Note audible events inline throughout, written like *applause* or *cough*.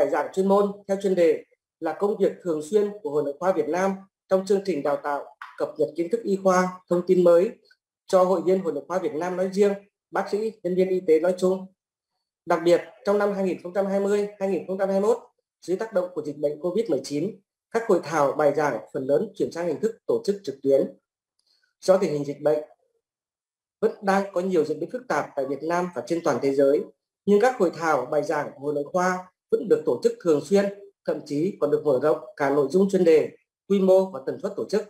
bài giảng chuyên môn theo chuyên đề là công việc thường xuyên của Hội Nội khoa Việt Nam trong chương trình đào tạo cập nhật kiến thức y khoa, thông tin mới cho hội viên Hội Nội khoa Việt Nam nói riêng, bác sĩ, nhân viên y tế nói chung. Đặc biệt, trong năm 2020-2021, dưới tác động của dịch bệnh COVID-19, các hội thảo bài giảng phần lớn chuyển sang hình thức tổ chức trực tuyến. Do tình hình dịch bệnh vẫn đang có nhiều diễn biến phức tạp tại Việt Nam và trên toàn thế giới, nhưng các hội thảo bài giảng của Hội nội khoa vẫn được tổ chức thường xuyên, thậm chí còn được mở rộng cả nội dung chuyên đề, quy mô và tần suất tổ chức.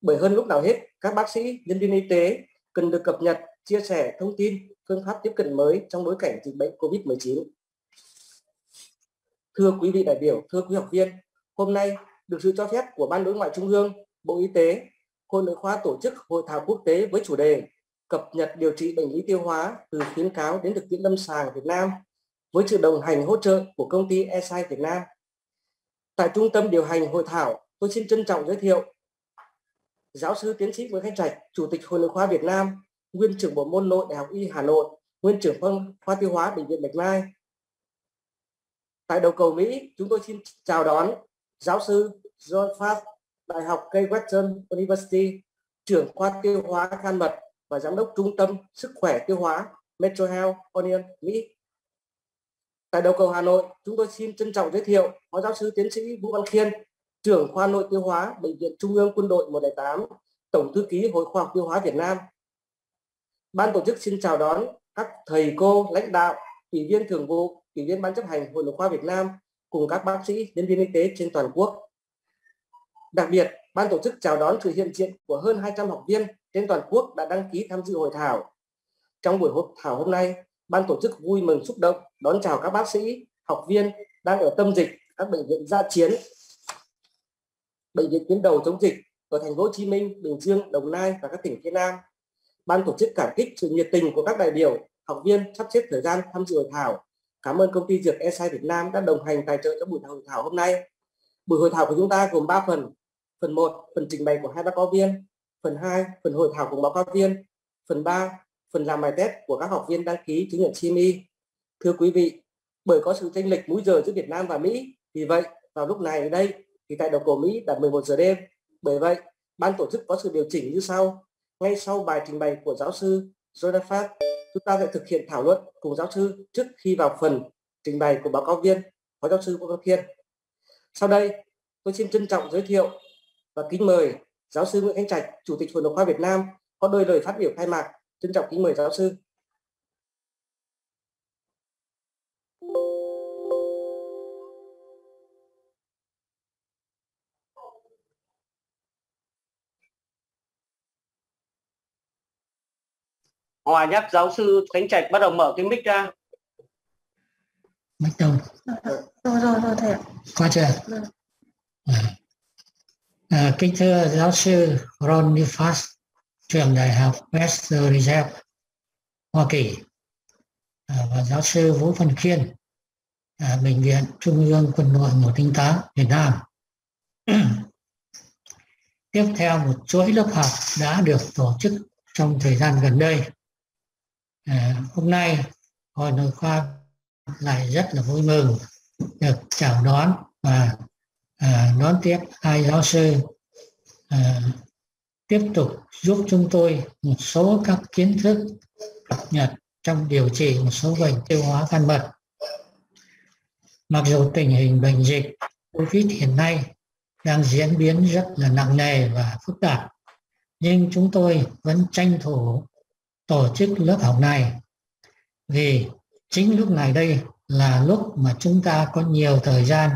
Bởi hơn lúc nào hết, các bác sĩ, nhân viên y tế cần được cập nhật, chia sẻ thông tin, phương pháp tiếp cận mới trong bối cảnh dịch bệnh COVID-19. Thưa quý vị đại biểu, thưa quý học viên, hôm nay được sự cho phép của Ban Đối ngoại Trung ương, Bộ Y tế, Hội nội khoa tổ chức hội thảo quốc tế với chủ đề cập nhật điều trị bệnh lý tiêu hóa từ khuyến cáo đến thực tiễn lâm sàng Việt Nam với sự đồng hành hỗ trợ của công ty ESI Việt Nam. Tại trung tâm điều hành hội thảo, tôi xin trân trọng giới thiệu giáo sư tiến sĩ Nguyễn Khánh Trạch, Chủ tịch Hội nội khoa Việt Nam, nguyên trưởng bộ môn nội Đại học Y Hà Nội, nguyên trưởng phân khoa tiêu hóa bệnh viện Bạch Mai. Tại đầu cầu Mỹ, chúng tôi xin chào đón giáo sư John Fast, Đại học Case Western University, trưởng khoa tiêu hóa gan mật và giám đốc trung tâm sức khỏe tiêu hóa Metro Health Onion Mỹ. Tại đầu cầu Hà Nội, chúng tôi xin trân trọng giới thiệu Phó giáo sư tiến sĩ Vũ Văn Khiên, trưởng khoa nội tiêu hóa Bệnh viện Trung ương Quân đội 108, Tổng thư ký Hội khoa học tiêu hóa Việt Nam. Ban tổ chức xin chào đón các thầy cô, lãnh đạo, ủy viên thường vụ, ủy viên ban chấp hành Hội nội khoa Việt Nam cùng các bác sĩ, nhân viên y tế trên toàn quốc. Đặc biệt, ban tổ chức chào đón sự hiện diện của hơn 200 học viên trên toàn quốc đã đăng ký tham dự hội thảo. Trong buổi hội thảo hôm nay, ban tổ chức vui mừng xúc động đón chào các bác sĩ, học viên đang ở tâm dịch các bệnh viện gia chiến, bệnh viện tuyến đầu chống dịch ở thành phố Hồ Chí Minh, Bình Dương, Đồng Nai và các tỉnh phía Nam. Ban tổ chức cảm kích sự nhiệt tình của các đại biểu, học viên sắp xếp thời gian tham dự hội thảo. Cảm ơn công ty Dược ESI Việt Nam đã đồng hành tài trợ cho buổi hội thảo hôm nay. Buổi hội thảo của chúng ta gồm 3 phần. Phần 1, phần trình bày của hai báo cáo viên. Phần 2, phần hội thảo của báo cáo viên. Phần 3, phần làm bài test của các học viên đăng ký chứng nhận CME. Thưa quý vị, bởi có sự chênh lệch múi giờ giữa Việt Nam và Mỹ, vì vậy vào lúc này đây thì tại đầu cổ Mỹ là 11 giờ đêm. Bởi vậy, ban tổ chức có sự điều chỉnh như sau. Ngay sau bài trình bày của giáo sư Jonathan, chúng ta sẽ thực hiện thảo luận cùng giáo sư trước khi vào phần trình bày của báo cáo viên phó giáo sư Vũ Văn Thiên. Sau đây, tôi xin trân trọng giới thiệu và kính mời giáo sư Nguyễn Khánh Trạch, Chủ tịch Hội đồng khoa Việt Nam có đôi lời phát biểu khai mạc. Trân trọng kính mời giáo sư. Hòa nhắc giáo sư Khánh Trạch bắt đầu mở cái mic ra. Mic đâu? Rồi rồi rồi thầy ạ. Qua chưa? Vâng. À. À, kính thưa giáo sư Ron Newfast, trường đại học West Reserve, Hoa Kỳ, à, và giáo sư Vũ Văn Khiên, à, Bệnh viện Trung ương Quân đội 108 Việt Nam. *clears throat* Tiếp theo một chuỗi lớp học đã được tổ chức trong thời gian gần đây. À, hôm nay, Hội nội khoa lại rất là vui mừng được chào đón và à, đón tiếp hai giáo sư à, tiếp tục giúp chúng tôi một số các kiến thức cập nhật trong điều trị một số bệnh tiêu hóa gan mật. Mặc dù tình hình bệnh dịch COVID hiện nay đang diễn biến rất là nặng nề và phức tạp, nhưng chúng tôi vẫn tranh thủ tổ chức lớp học này. Vì chính lúc này đây là lúc mà chúng ta có nhiều thời gian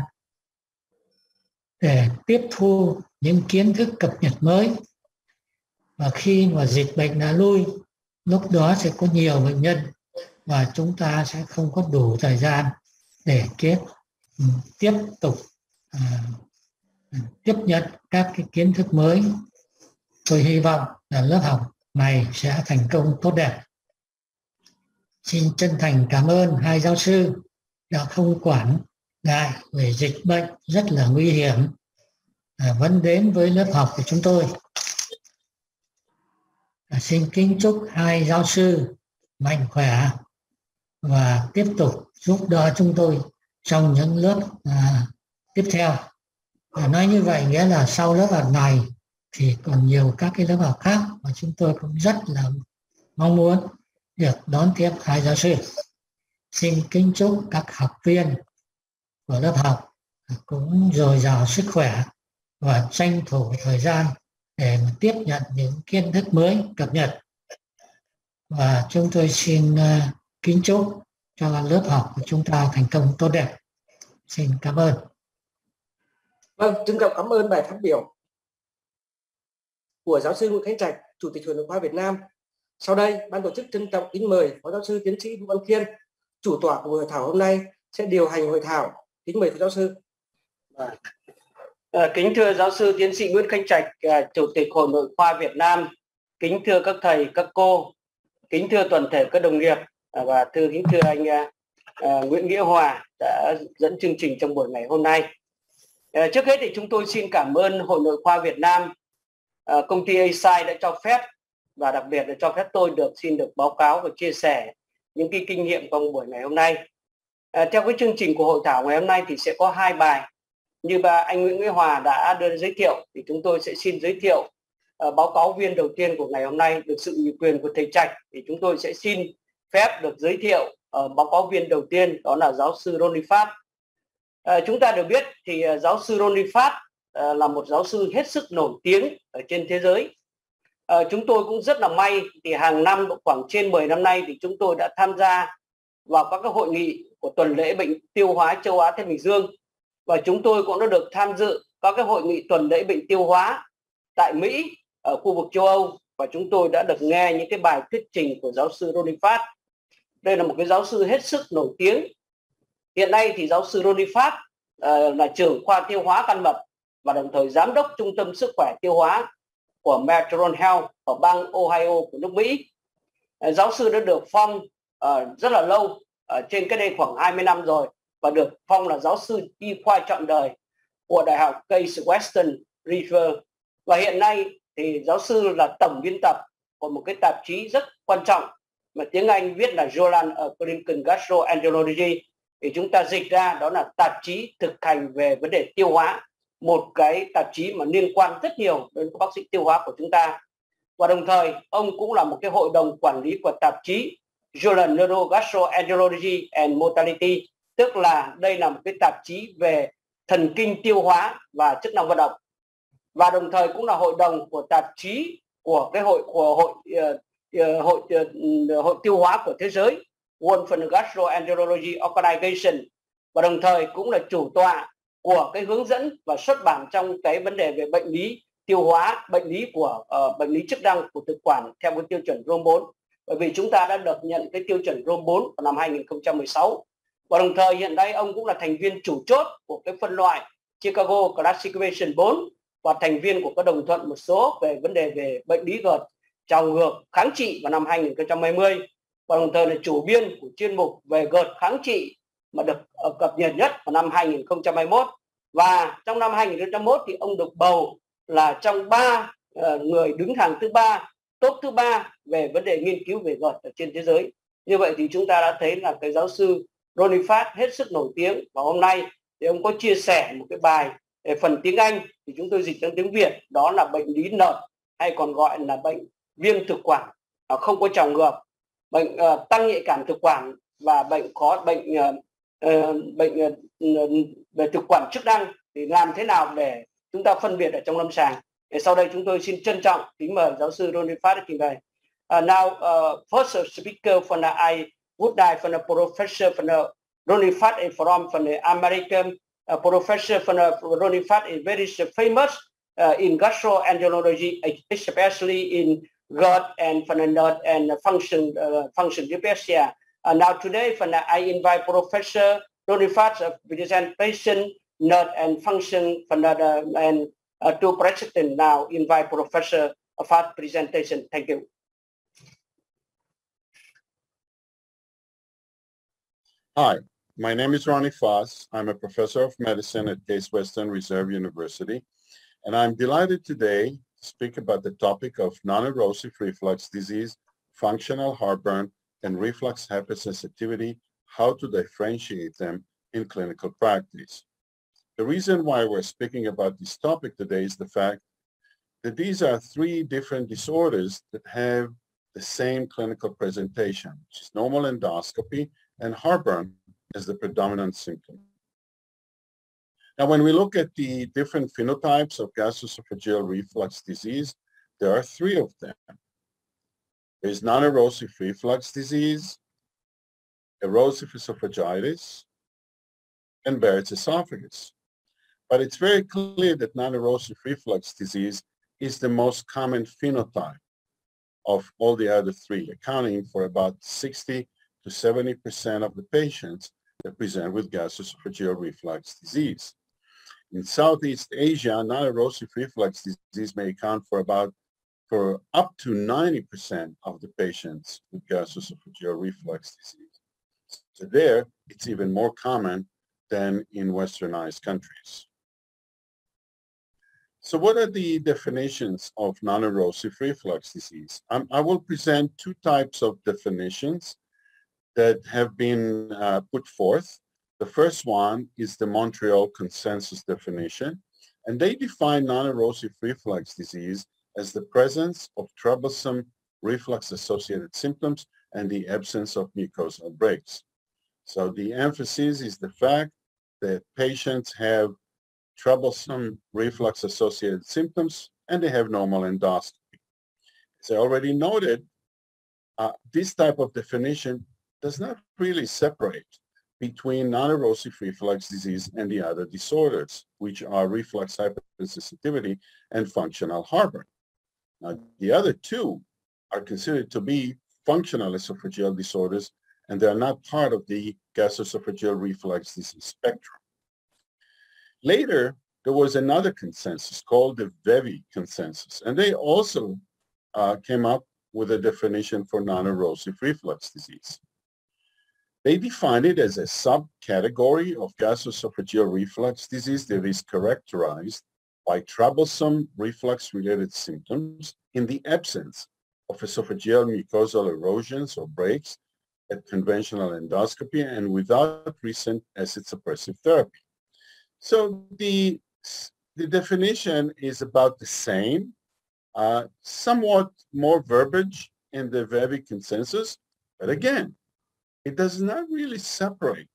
để tiếp thu những kiến thức cập nhật mới. Và khi mà dịch bệnh đã lui lúc đó sẽ có nhiều bệnh nhân và chúng ta sẽ không có đủ thời gian để tiếp ừ, tiếp tục à, tiếp nhận các cái kiến thức mới. Tôi hy vọng là lớp học này sẽ thành công tốt đẹp. Xin chân thành cảm ơn hai giáo sư đã không quản ngại về dịch bệnh rất là nguy hiểm. À, vẫn đến với lớp học của chúng tôi. À, xin kính chúc hai giáo sư mạnh khỏe và tiếp tục giúp đỡ chúng tôi trong những lớp à, tiếp theo. À, nói như vậy nghĩa là sau lớp học này thì còn nhiều các cái lớp học khác mà chúng tôi cũng rất là mong muốn được đón tiếp hai giáo sư. Xin kính chúc các học viên của lớp học cũng dồi dào sức khỏe và tranh thủ thời gian để mà tiếp nhận những kiến thức mới cập nhật. Và chúng tôi xin à, kính chúc cho lớp học của chúng ta thành công tốt đẹp. Xin cảm ơn. Vâng trân trọng cảm ơn bài phát biểu của giáo sư Nguyễn Khánh Trạch chủ tịch hội nội khoa Việt Nam. Sau đây ban tổ chức trân trọng kính mời phó giáo sư tiến sĩ Vũ Văn Kiên chủ tọa của hội thảo hôm nay sẽ điều hành hội thảo. Kính mời phó giáo sư. À, kính thưa giáo sư tiến sĩ Nguyễn Khánh Trạch, ờ, Chủ tịch Hội Nội khoa Việt Nam, kính thưa các thầy, các cô, kính thưa toàn thể các đồng nghiệp. Ờ, và thưa kính thưa anh à, Nguyễn Nghĩa Hòa đã dẫn chương trình trong buổi ngày hôm nay. À, trước hết thì chúng tôi xin cảm ơn Hội Nội khoa Việt Nam, Ờ, công ty ASI đã cho phép và đặc biệt là cho phép tôi được xin được báo cáo và chia sẻ những cái kinh nghiệm trong buổi ngày hôm nay. À, theo cái chương trình của hội thảo ngày hôm nay thì sẽ có hai bài như bà anh Nguyễn Nguyễn Hòa đã đưa giới thiệu thì chúng tôi sẽ xin giới thiệu uh, báo cáo viên đầu tiên của ngày hôm nay được sự ủy quyền của thầy Trạch thì chúng tôi sẽ xin phép được giới thiệu uh, báo cáo viên đầu tiên đó là giáo sư Ronnie Phát. Uh, chúng ta đều biết thì uh, giáo sư Ronnie Phát uh, Ờ, là một giáo sư hết sức nổi tiếng ở trên thế giới. À, chúng tôi cũng rất là may thì hàng năm khoảng trên 10 năm nay thì chúng tôi đã tham gia vào các cái hội nghị của tuần lễ bệnh tiêu hóa châu Á Thái Bình Dương và chúng tôi cũng đã được tham dự các cái hội nghị tuần lễ bệnh tiêu hóa tại Mỹ ở khu vực châu Âu và chúng tôi đã được nghe những cái bài thuyết trình của giáo sư Ronnie Phát. Đây là một cái giáo sư hết sức nổi tiếng. Hiện nay thì giáo sư Ronnie Phát uh, ờ, là trưởng khoa tiêu hóa căn mật và đồng thời giám đốc trung tâm sức khỏe tiêu hóa của Metron Health ở bang Ohio của nước Mỹ. Ờ, giáo sư đã được phong uh, rất là lâu, ở trên cái đây khoảng 20 năm rồi và được phong là giáo sư y khoa trọn đời của Đại học Case Western River. Và hiện nay thì giáo sư là tổng biên tập của một cái tạp chí rất quan trọng mà tiếng Anh viết là Journal of Clinical Gastroenterology. Thì chúng ta dịch ra đó là tạp chí thực hành về vấn đề tiêu hóa một cái tạp chí mà liên quan rất nhiều đến các bác sĩ tiêu hóa của chúng ta. Và đồng thời ông cũng là một cái hội đồng quản lý của tạp chí Journal Neurogastroenterology and Mortality tức là đây là một cái tạp chí về thần kinh tiêu hóa và chức năng vận động. Và đồng thời cũng là hội đồng của tạp chí của cái hội của hội uh, uh, hội uh, hội tiêu hóa của thế giới World Gastroenterology Organization. Và đồng thời cũng là chủ tọa của cái hướng dẫn và xuất bản trong cái vấn đề về bệnh lý tiêu hóa, bệnh lý của uh, bệnh lý chức năng của thực quản theo cái tiêu chuẩn Rome 4. Bởi vì chúng ta đã được nhận cái tiêu chuẩn Rome 4 vào năm 2016 và đồng thời hiện nay ông cũng là thành viên chủ chốt của cái phân loại Chicago Classification 4 và thành viên của các đồng thuận một số về vấn đề về bệnh lý gợt trào ngược kháng trị vào năm 2020 và đồng thời là chủ biên của chuyên mục về gợt kháng trị mà được ờ, cập nhật nhất vào năm 2021 và trong năm 2021 thì ông được bầu là trong ba uh, người đứng hàng thứ ba top thứ ba về vấn đề nghiên cứu về gợt ở trên thế giới. Như vậy thì chúng ta đã thấy là cái giáo sư Ronnie Phát hết sức nổi tiếng. Và hôm nay thì ông có chia sẻ một cái bài về phần tiếng Anh. Thì chúng tôi dịch sang tiếng Việt đó là bệnh lý nợt hay còn gọi là bệnh viêm thực quản. Không có trào ngược. Bệnh uh, tăng nhạy cảm thực quản và bệnh khó bệnh uh, Ờ, bệnh ờ, ừ, về thực quản chức năng thì làm thế nào để chúng ta phân biệt ở trong lâm sàng để sau đây chúng tôi xin trân trọng kính mời giáo sư Ronnie Phát trình bày. Uh, now, uh, first speaker from the I would like from the professor from the Ronnie Fat from from the American uh, professor from the Ronnie Fat is very famous uh, in gastroenterology, especially in gut and from the nut and function uh, function dyspepsia. Now today, I invite Professor Ronnie Fat to present patient nut and function and uh, to president now invite Professor Fat presentation. Thank you. Hi, my name is Ronnie Fass. I'm a professor of medicine at Case Western Reserve University, and I'm delighted today to speak about the topic of non-erosive reflux disease, functional heartburn, and reflux hypersensitivity, how to differentiate them, in clinical practice. The reason why we're speaking about this topic today is the fact that these are three different disorders that have the same clinical presentation, which is normal endoscopy and heartburn as the predominant symptom. Now, when we look at the different phenotypes of gastroesophageal reflux disease, there are three of them. There's non-erosive reflux disease, erosive esophagitis, and Barrett's esophagus. But it's very clear that non-erosive reflux disease is the most common phenotype of all the other three, accounting for about 60 to 70% of the patients that present with gastroesophageal reflux disease. In Southeast Asia, non-erosive reflux disease may account for about for up to 90% of the patients with gastroesophageal reflux disease. So there, it's even more common than in westernized countries. So what are the definitions of non-erosive reflux disease? Um, I will present two types of definitions that have been uh, put forth. The first one is the Montreal Consensus definition, and they define non-erosive reflux disease as the presence of troublesome reflux-associated symptoms and the absence of mucosal breaks. So the emphasis is the fact that patients have troublesome reflux-associated symptoms and they have normal endoscopy. As I already noted, uh, this type of definition does not really separate between non-erosive reflux disease and the other disorders, which are reflux hypersensitivity and functional heartburn. Now, the other two are considered to be functional esophageal disorders, and they are not part of the gastroesophageal reflux disease spectrum. Later, there was another consensus called the Vevey consensus, and they also uh, came up with a definition for non-erosive reflux disease. They defined it as a subcategory of gastroesophageal reflux disease that is characterized by troublesome reflux-related symptoms in the absence of esophageal mucosal erosions or breaks at conventional endoscopy and without recent acid suppressive therapy. So the, the definition is about the same, uh, somewhat more verbiage in the Vevey consensus, but again, it does not really separate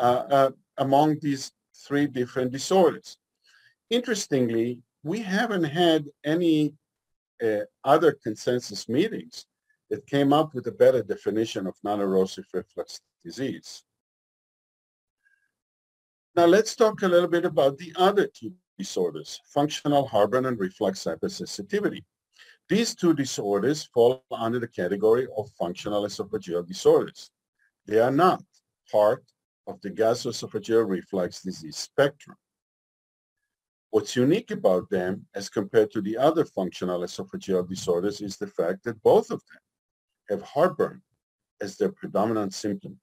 uh, uh, among these three different disorders. Interestingly, we haven't had any uh, other consensus meetings that came up with a better definition of non-erosive reflux disease. Now let's talk a little bit about the other two disorders, functional heartburn and reflux hypersensitivity. These two disorders fall under the category of functional esophageal disorders. They are not part of the gastroesophageal reflux disease spectrum. What's unique about them as compared to the other functional esophageal disorders is the fact that both of them have heartburn as their predominant symptom.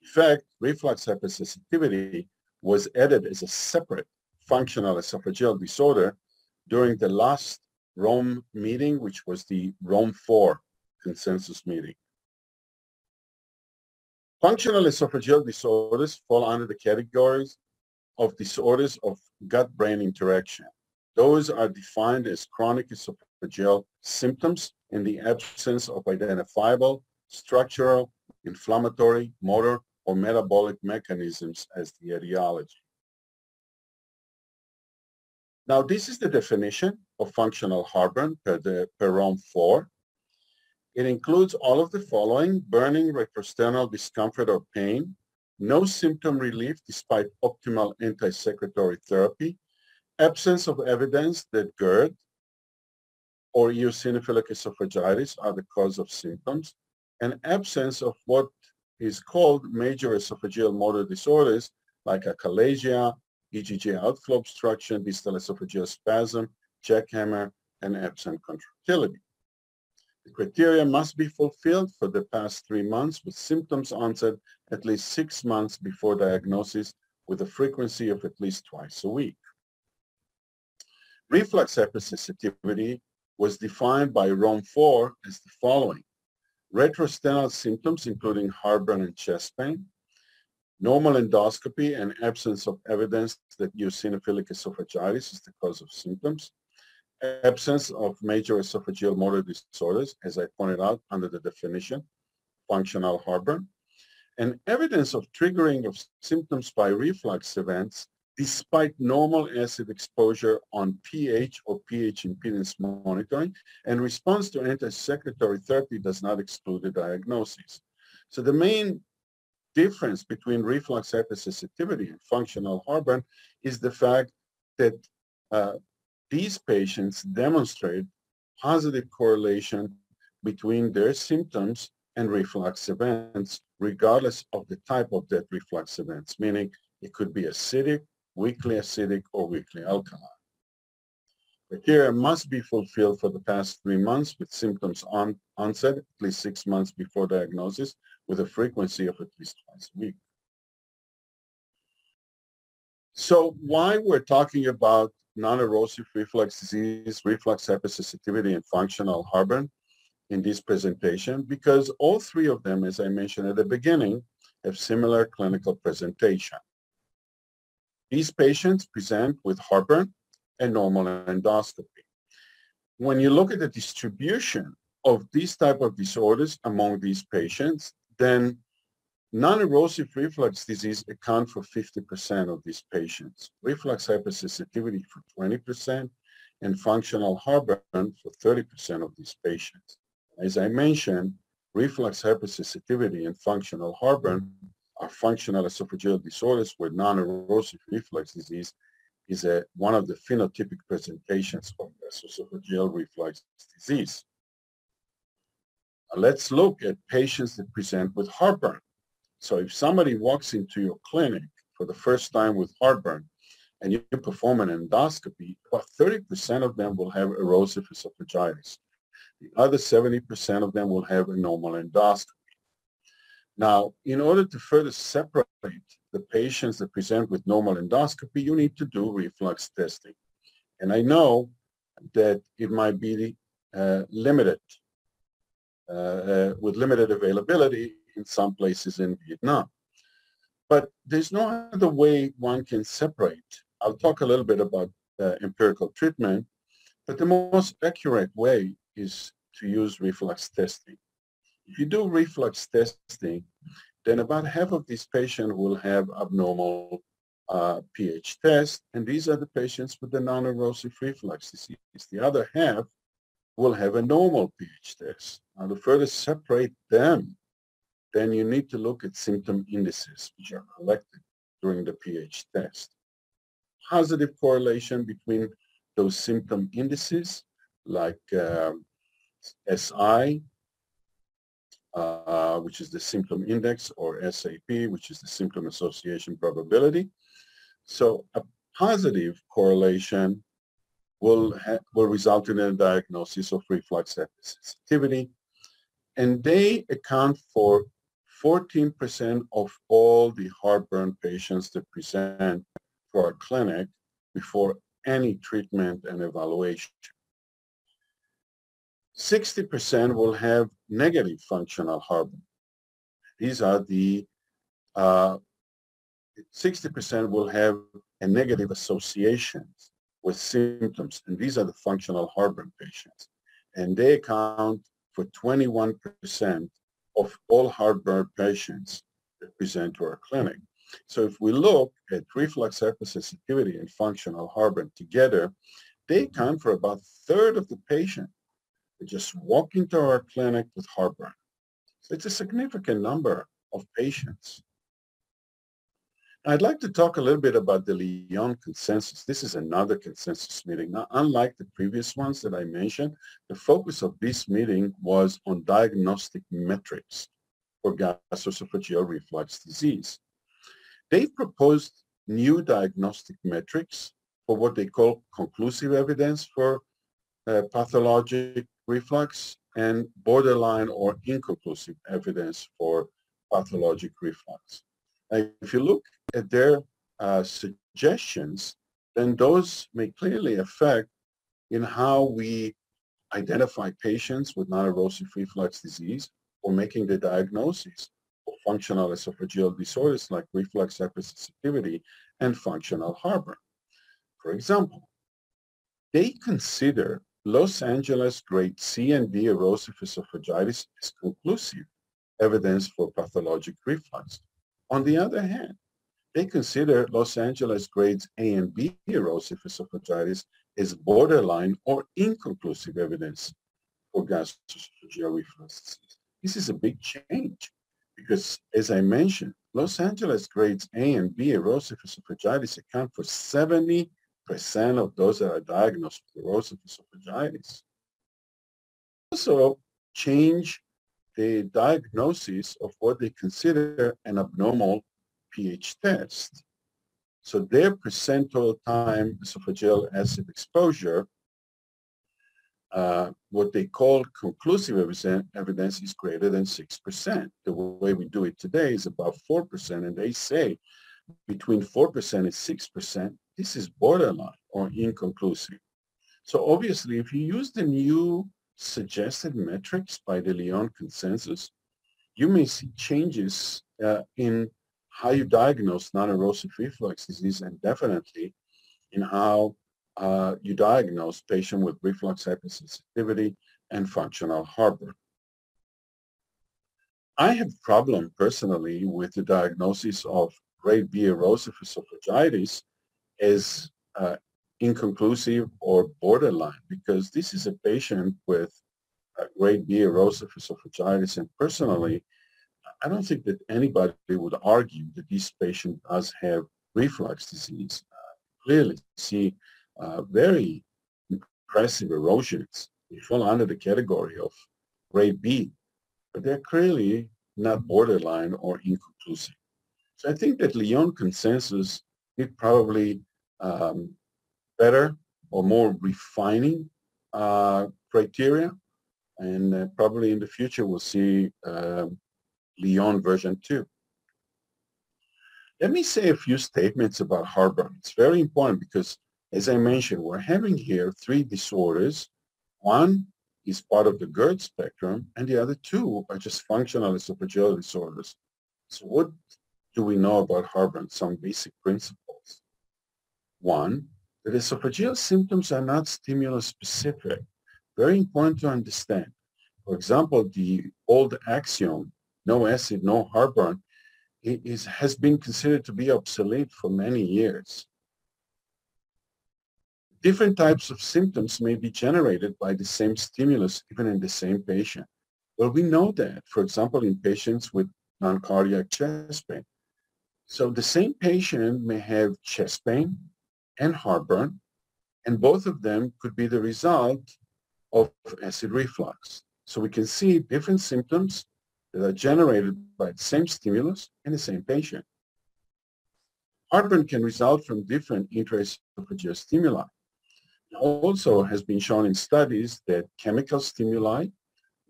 In fact, reflux hypersensitivity was added as a separate functional esophageal disorder during the last Rome meeting, which was the Rome 4 consensus meeting. Functional esophageal disorders fall under the categories of disorders of gut-brain interaction. Those are defined as chronic esophageal symptoms in the absence of identifiable structural, inflammatory, motor, or metabolic mechanisms as the etiology. Now, this is the definition of functional heartburn per, the, per Rome 4. It includes all of the following, burning, retrosternal discomfort or pain, no symptom relief despite optimal anti-secretory therapy, absence of evidence that GERD or eosinophilic esophagitis are the cause of symptoms, and absence of what is called major esophageal motor disorders like achalasia, EGJ outflow obstruction, distal esophageal spasm, jackhammer, and absent contractility. The criteria must be fulfilled for the past three months with symptoms onset at least six months before diagnosis with a frequency of at least twice a week. Reflux hypersensitivity was defined by Rome 4 as the following. Retrosternal symptoms including heartburn and chest pain, normal endoscopy and absence of evidence that eosinophilic esophagitis is the cause of symptoms, absence of major esophageal motor disorders, as I pointed out under the definition, functional heartburn, and evidence of triggering of symptoms by reflux events despite normal acid exposure on pH or pH impedance monitoring, and response to anti-secretory therapy does not exclude the diagnosis. So the main difference between reflux hypersensitivity and functional heartburn is the fact that uh, these patients demonstrate positive correlation between their symptoms and reflux events, regardless of the type of that reflux events, meaning it could be acidic, weakly acidic, or weakly alkaline. Criteria must be fulfilled for the past three months with symptoms on onset at least six months before diagnosis with a frequency of at least twice a week. So why we're talking about non-erosive reflux disease, reflux hypersensitivity, and functional heartburn in this presentation? Because all three of them, as I mentioned at the beginning, have similar clinical presentation. These patients present with heartburn and normal endoscopy. When you look at the distribution of these type of disorders among these patients, then non-erosive reflux disease account for 50% of these patients, reflux hypersensitivity for 20%, and functional heartburn for 30% of these patients. As I mentioned, reflux hypersensitivity and functional heartburn are functional esophageal disorders where non-erosive reflux disease is a, one of the phenotypic presentations of esophageal reflux disease. Now let's look at patients that present with heartburn. So if somebody walks into your clinic for the first time with heartburn and you perform an endoscopy, about 30% of them will have erosive esophagitis. The other 70% of them will have a normal endoscopy. Now, in order to further separate the patients that present with normal endoscopy, you need to do reflux testing. And I know that it might be uh, limited, uh, uh, with limited availability in some places in Vietnam. But there's no other way one can separate. I'll talk a little bit about uh, empirical treatment, but the most accurate way is to use reflux testing. If you do reflux testing, then about half of these patients will have abnormal uh, pH test, and these are the patients with the non-erosive reflux disease. The other half will have a normal pH test. Now, to further separate them, then you need to look at symptom indices, which are collected during the pH test. Positive correlation between those symptom indices, like uh, SI, uh, which is the symptom index, or SAP, which is the symptom association probability. So a positive correlation will, will result in a diagnosis of reflux sensitivity, and they account for 14% of all the heartburn patients that present to our clinic before any treatment and evaluation. 60% will have negative functional heartburn. These are the, 60% uh, will have a negative associations with symptoms, and these are the functional heartburn patients. And they account for 21% of all heartburn patients that present to our clinic. So if we look at reflux hypersensitivity and functional heartburn together, they account for about a third of the patients that just walk into our clinic with heartburn. So it's a significant number of patients. I'd like to talk a little bit about the Lyon consensus. This is another consensus meeting. Now, unlike the previous ones that I mentioned, the focus of this meeting was on diagnostic metrics for gastroesophageal reflux disease. They proposed new diagnostic metrics for what they call conclusive evidence for uh, pathologic reflux and borderline or inconclusive evidence for pathologic reflux. If you look at their uh, suggestions, then those may clearly affect in how we identify patients with non-erosive reflux disease or making the diagnosis of functional esophageal disorders like reflux hypersensitivity and functional heartburn. For example, they consider Los Angeles grade C and D erosive esophagitis as conclusive evidence for pathologic reflux. On the other hand, they consider Los Angeles grades A and B erosive esophagitis as borderline or inconclusive evidence for gastroesophageal reflux disease. This is a big change because, as I mentioned, Los Angeles grades A and B erosive esophagitis account for 70% of those that are diagnosed with erosive esophagitis. Also, change the diagnosis of what they consider an abnormal pH test. So their percent total time esophageal acid exposure, uh, what they call conclusive evidence is greater than 6%. The way we do it today is about 4%, and they say between 4% and 6%, this is borderline or inconclusive. So obviously, if you use the new suggested metrics by the Lyon consensus, you may see changes uh, in how you diagnose non-erosive reflux disease and definitely in how uh, you diagnose patient with reflux hypersensitivity and functional heartburn. I have problem personally with the diagnosis of grade B erosive esophagitis as uh, inconclusive or borderline because this is a patient with grade B erosive esophagitis and personally I don't think that anybody would argue that this patient does have reflux disease. Uh, clearly see uh, very impressive erosions. They fall under the category of grade B, but they're clearly not borderline or inconclusive. So I think that Lyon consensus did probably um, better or more refining uh, criteria. And uh, probably in the future we'll see um, Lyon version 2. Let me say a few statements about heartburn. It's very important because, as I mentioned, we're having here three disorders. One is part of the GERD spectrum, and the other two are just functional esophageal disorders. So what do we know about heartburn? Some basic principles. One, that esophageal symptoms are not stimulus specific. Very important to understand. For example, the old axiom no acid, no heartburn, is, has been considered to be obsolete for many years. Different types of symptoms may be generated by the same stimulus even in the same patient. Well, we know that, for example, in patients with non-cardiac chest pain. So the same patient may have chest pain and heartburn, and both of them could be the result of acid reflux. So we can see different symptoms that are generated by the same stimulus in the same patient. Heartburn can result from different intraesophageal stimuli. It also has been shown in studies that chemical stimuli,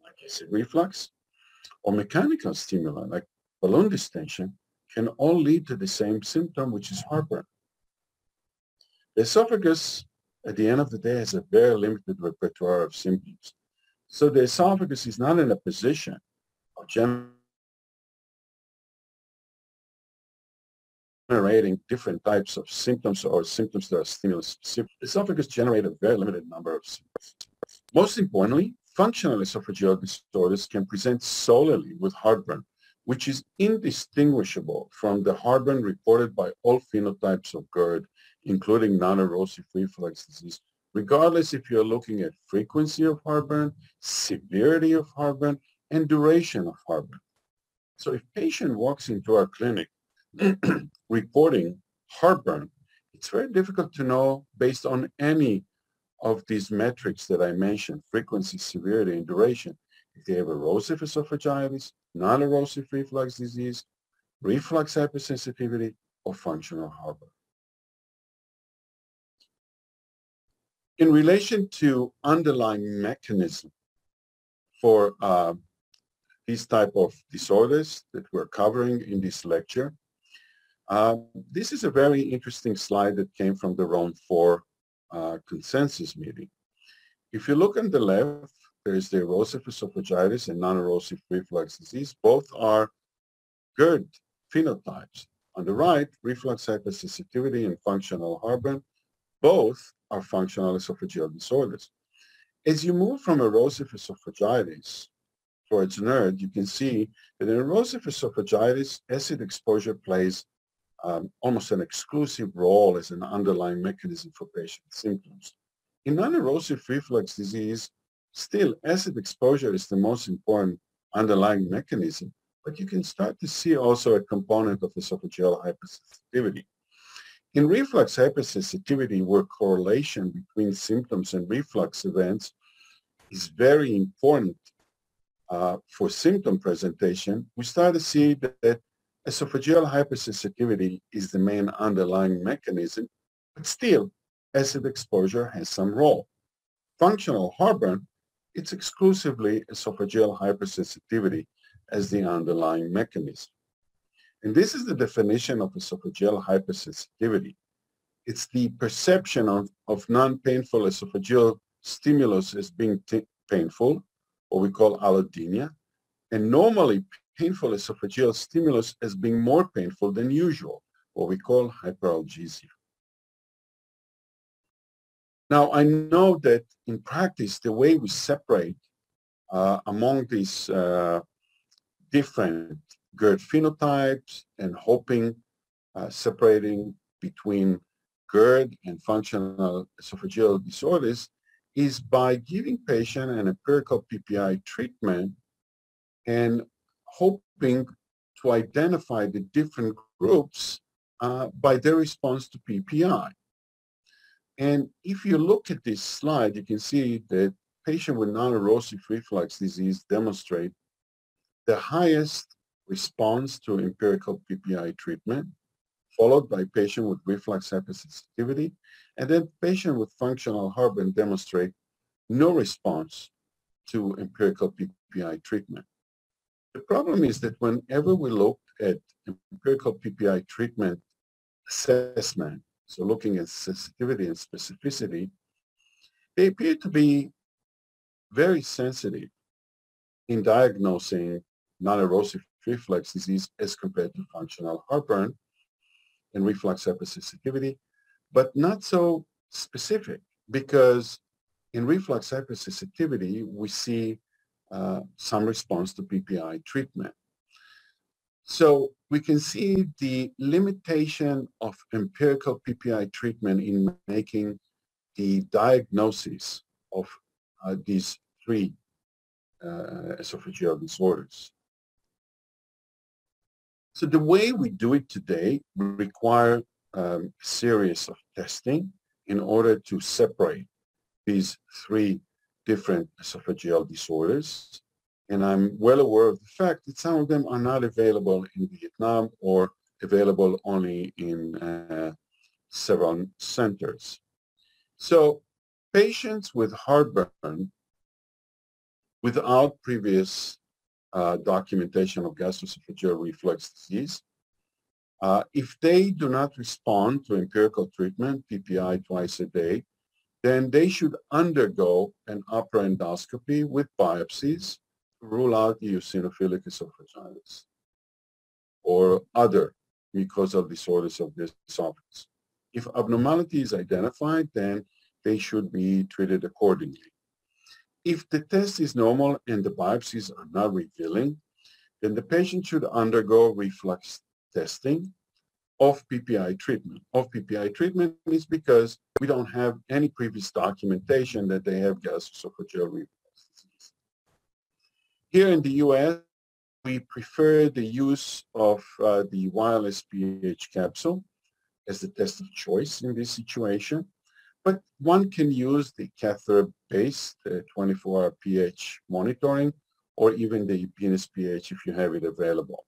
like acid reflux, or mechanical stimuli, like balloon distension, can all lead to the same symptom, which is heartburn. The esophagus, at the end of the day, has a very limited repertoire of symptoms. So the esophagus is not in a position generating different types of symptoms or symptoms that are stimulus specific. Esophagus generate a very limited number of symptoms. Most importantly, functional esophageal disorders can present solely with heartburn, which is indistinguishable from the heartburn reported by all phenotypes of GERD, including non-erosive reflux disease, regardless if you're looking at frequency of heartburn, severity of heartburn, and duration of heartburn. So if patient walks into our clinic *clears throat* reporting heartburn, it's very difficult to know based on any of these metrics that I mentioned, frequency, severity, and duration, if they have erosive esophagitis, non-erosive reflux disease, reflux hypersensitivity, or functional heartburn. In relation to underlying mechanism for uh, these type of disorders that we're covering in this lecture. Uh, this is a very interesting slide that came from the Rome 4 uh, consensus meeting. If you look on the left, there's the erosive esophagitis and non-erosive reflux disease. Both are GERD phenotypes. On the right, reflux hypersensitivity and functional heartburn, both are functional esophageal disorders. As you move from erosive esophagitis towards NERD, you can see that in erosive esophagitis, acid exposure plays um, almost an exclusive role as an underlying mechanism for patient symptoms. In non-erosive reflux disease, still acid exposure is the most important underlying mechanism, but you can start to see also a component of esophageal hypersensitivity. In reflux hypersensitivity, where correlation between symptoms and reflux events is very important uh, for symptom presentation, we start to see that, esophageal hypersensitivity is the main underlying mechanism, but still acid exposure has some role. Functional heartburn, it's exclusively esophageal hypersensitivity as the underlying mechanism. And this is the definition of esophageal hypersensitivity. It's the perception of, of non-painful esophageal stimulus as being painful, what we call allodynia, and normally painful esophageal stimulus as being more painful than usual, what we call hyperalgesia. Now, I know that in practice, the way we separate uh, among these uh, different GERD phenotypes and hoping uh, separating between GERD and functional esophageal disorders is by giving patient an empirical PPI treatment and hoping to identify the different groups uh, by their response to PPI. And if you look at this slide, you can see that patient with non-erosive reflux disease demonstrate the highest response to empirical PPI treatment, followed by patient with reflux hypersensitivity, and then patient with functional heartburn demonstrate no response to empirical PPI treatment. The problem is that whenever we look at empirical PPI treatment assessment, so looking at sensitivity and specificity, they appear to be very sensitive in diagnosing non-erosive reflux disease as compared to functional heartburn and reflux hypersensitivity, but not so specific because in reflux hypersensitivity, we see uh, some response to PPI treatment. So we can see the limitation of empirical PPI treatment in making the diagnosis of uh, these three uh, esophageal disorders. So the way we do it today require um, a series of testing in order to separate these three different esophageal disorders and I'm well aware of the fact that some of them are not available in Vietnam or available only in uh, several centers. So patients with heartburn without previous uh, documentation of gastroesophageal reflux disease, uh, if they do not respond to empirical treatment, PPI twice a day, then they should undergo an upper endoscopy with biopsies rule out eosinophilic esophagitis or other mucosal disorders of the esophagus. If abnormality is identified, then they should be treated accordingly. If the test is normal and the biopsies are not revealing, then the patient should undergo reflux testing of PPI treatment. Of PPI treatment is because we don't have any previous documentation that they have gastroesophageal reflux. Disease. Here in the US, we prefer the use of uh, the wireless pH capsule as the test of choice in this situation. But one can use the catheter-based 24-hour pH monitoring or even the Penis pH if you have it available.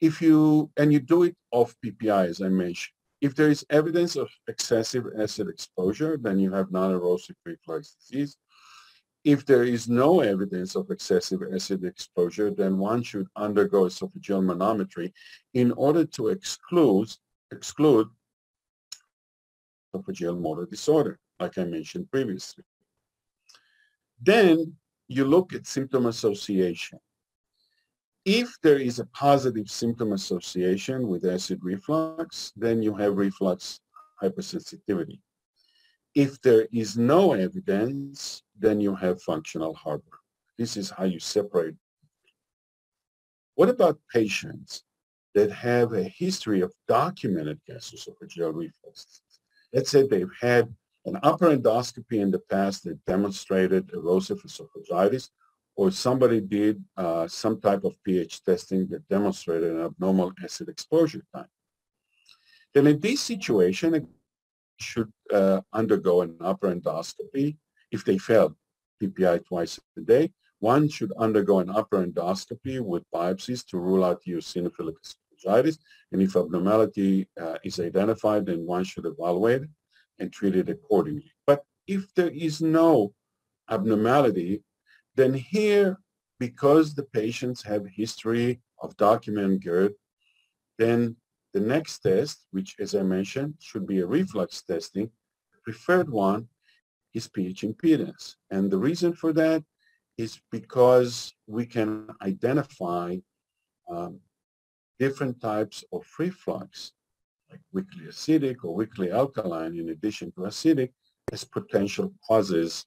If you, and you do it off PPI as I mentioned. If there is evidence of excessive acid exposure, then you have non-erosive reflux disease. If there is no evidence of excessive acid exposure, then one should undergo esophageal manometry in order to exclude, exclude esophageal motor disorder, like I mentioned previously. Then you look at symptom association. If there is a positive symptom association with acid reflux, then you have reflux hypersensitivity. If there is no evidence, then you have functional heartburn. This is how you separate. What about patients that have a history of documented gastroesophageal reflux? Let's say they've had an upper endoscopy in the past that demonstrated erosive esophagitis, or somebody did uh, some type of pH testing that demonstrated an abnormal acid exposure time. Then in this situation, should uh, undergo an upper endoscopy if they failed PPI twice a day. One should undergo an upper endoscopy with biopsies to rule out eosinophilic esophagitis. And if abnormality uh, is identified, then one should evaluate and treat it accordingly. But if there is no abnormality, then here, because the patients have history of documented GERD, then the next test, which as I mentioned, should be a reflux testing, preferred one is pH impedance. And the reason for that is because we can identify um, different types of reflux, like weakly acidic or weakly alkaline in addition to acidic, as potential causes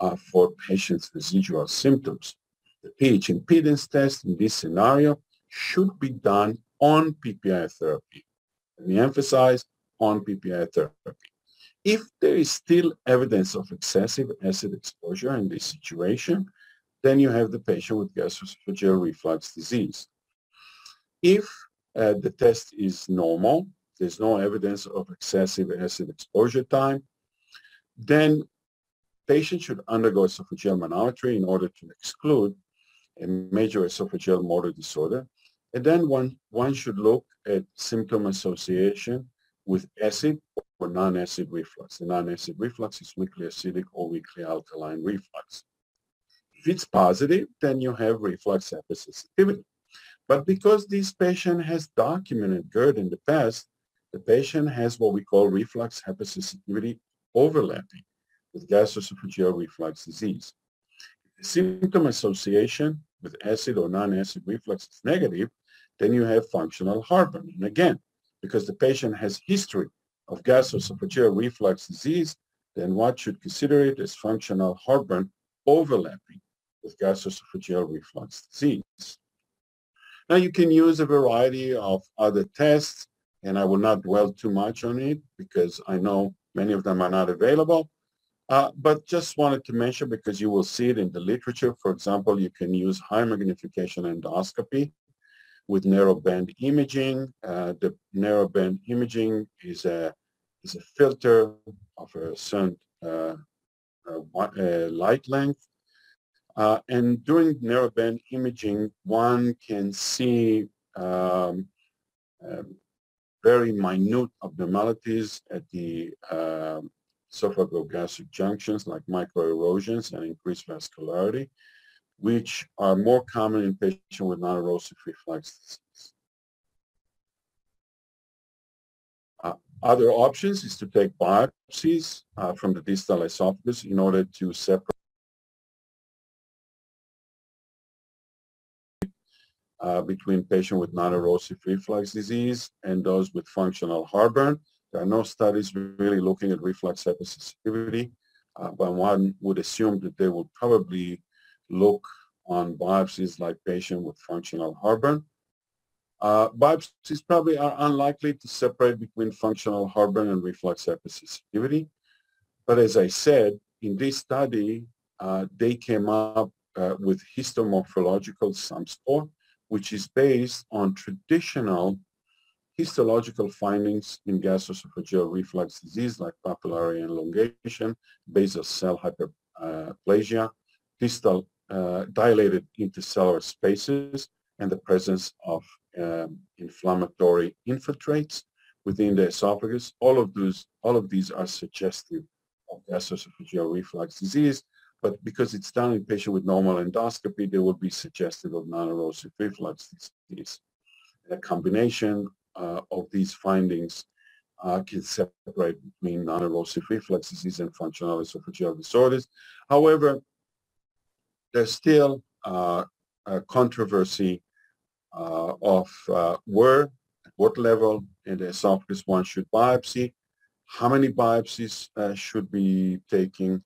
uh, for patients' residual symptoms. The pH impedance test in this scenario should be done on PPI therapy. Let me emphasize on PPI therapy. If there is still evidence of excessive acid exposure in this situation, then you have the patient with gastroesophageal reflux disease. If uh, the test is normal, there's no evidence of excessive acid exposure time, then patient should undergo esophageal manometry in order to exclude a major esophageal motor disorder and then one, one should look at symptom association with acid or non-acid reflux. The non-acid reflux is weakly acidic or weakly alkaline reflux. If it's positive, then you have reflux hypersensitivity. But because this patient has documented GERD in the past, the patient has what we call reflux hypersensitivity overlapping with gastroesophageal reflux disease. If the symptom association with acid or non-acid reflux is negative, then you have functional heartburn. And again, because the patient has history of gastroesophageal reflux disease, then one should consider it as functional heartburn overlapping with gastroesophageal reflux disease. Now you can use a variety of other tests, and I will not dwell too much on it because I know many of them are not available. Uh, but just wanted to mention because you will see it in the literature. For example, you can use high magnification endoscopy with narrowband imaging. Uh, the narrowband imaging is a is a filter of a certain uh, uh, uh light length. Uh, and during narrowband imaging, one can see um, um very minute abnormalities at the um, esophagogastric junctions like microerosions and increased vascularity, which are more common in patients with non-erosive reflux disease. Uh, other options is to take biopsies uh, from the distal esophagus in order to separate uh, between patients with non-erosive reflux disease and those with functional heartburn. There are no studies really looking at reflux hypersensitivity, uh, but one would assume that they would probably look on biopsies like patient with functional heartburn. Uh, biopsies probably are unlikely to separate between functional heartburn and reflux hypersensitivity. But as I said, in this study, uh, they came up uh, with histomorphological sum score, which is based on traditional histological findings in gastroesophageal reflux disease like papillary elongation, basal cell hyperplasia, distal uh, dilated intercellular spaces, and the presence of um, inflammatory infiltrates within the esophagus. All of those, all of these are suggestive of gastroesophageal reflux disease, but because it's done in patient with normal endoscopy, they will be suggestive of non-erosive reflux disease. A combination uh, of these findings uh, can separate between non-erosive reflux disease and functional esophageal disorders. However, there's still uh, a controversy uh, of uh, where, at what level in the esophagus one should biopsy, how many biopsies uh, should be taking,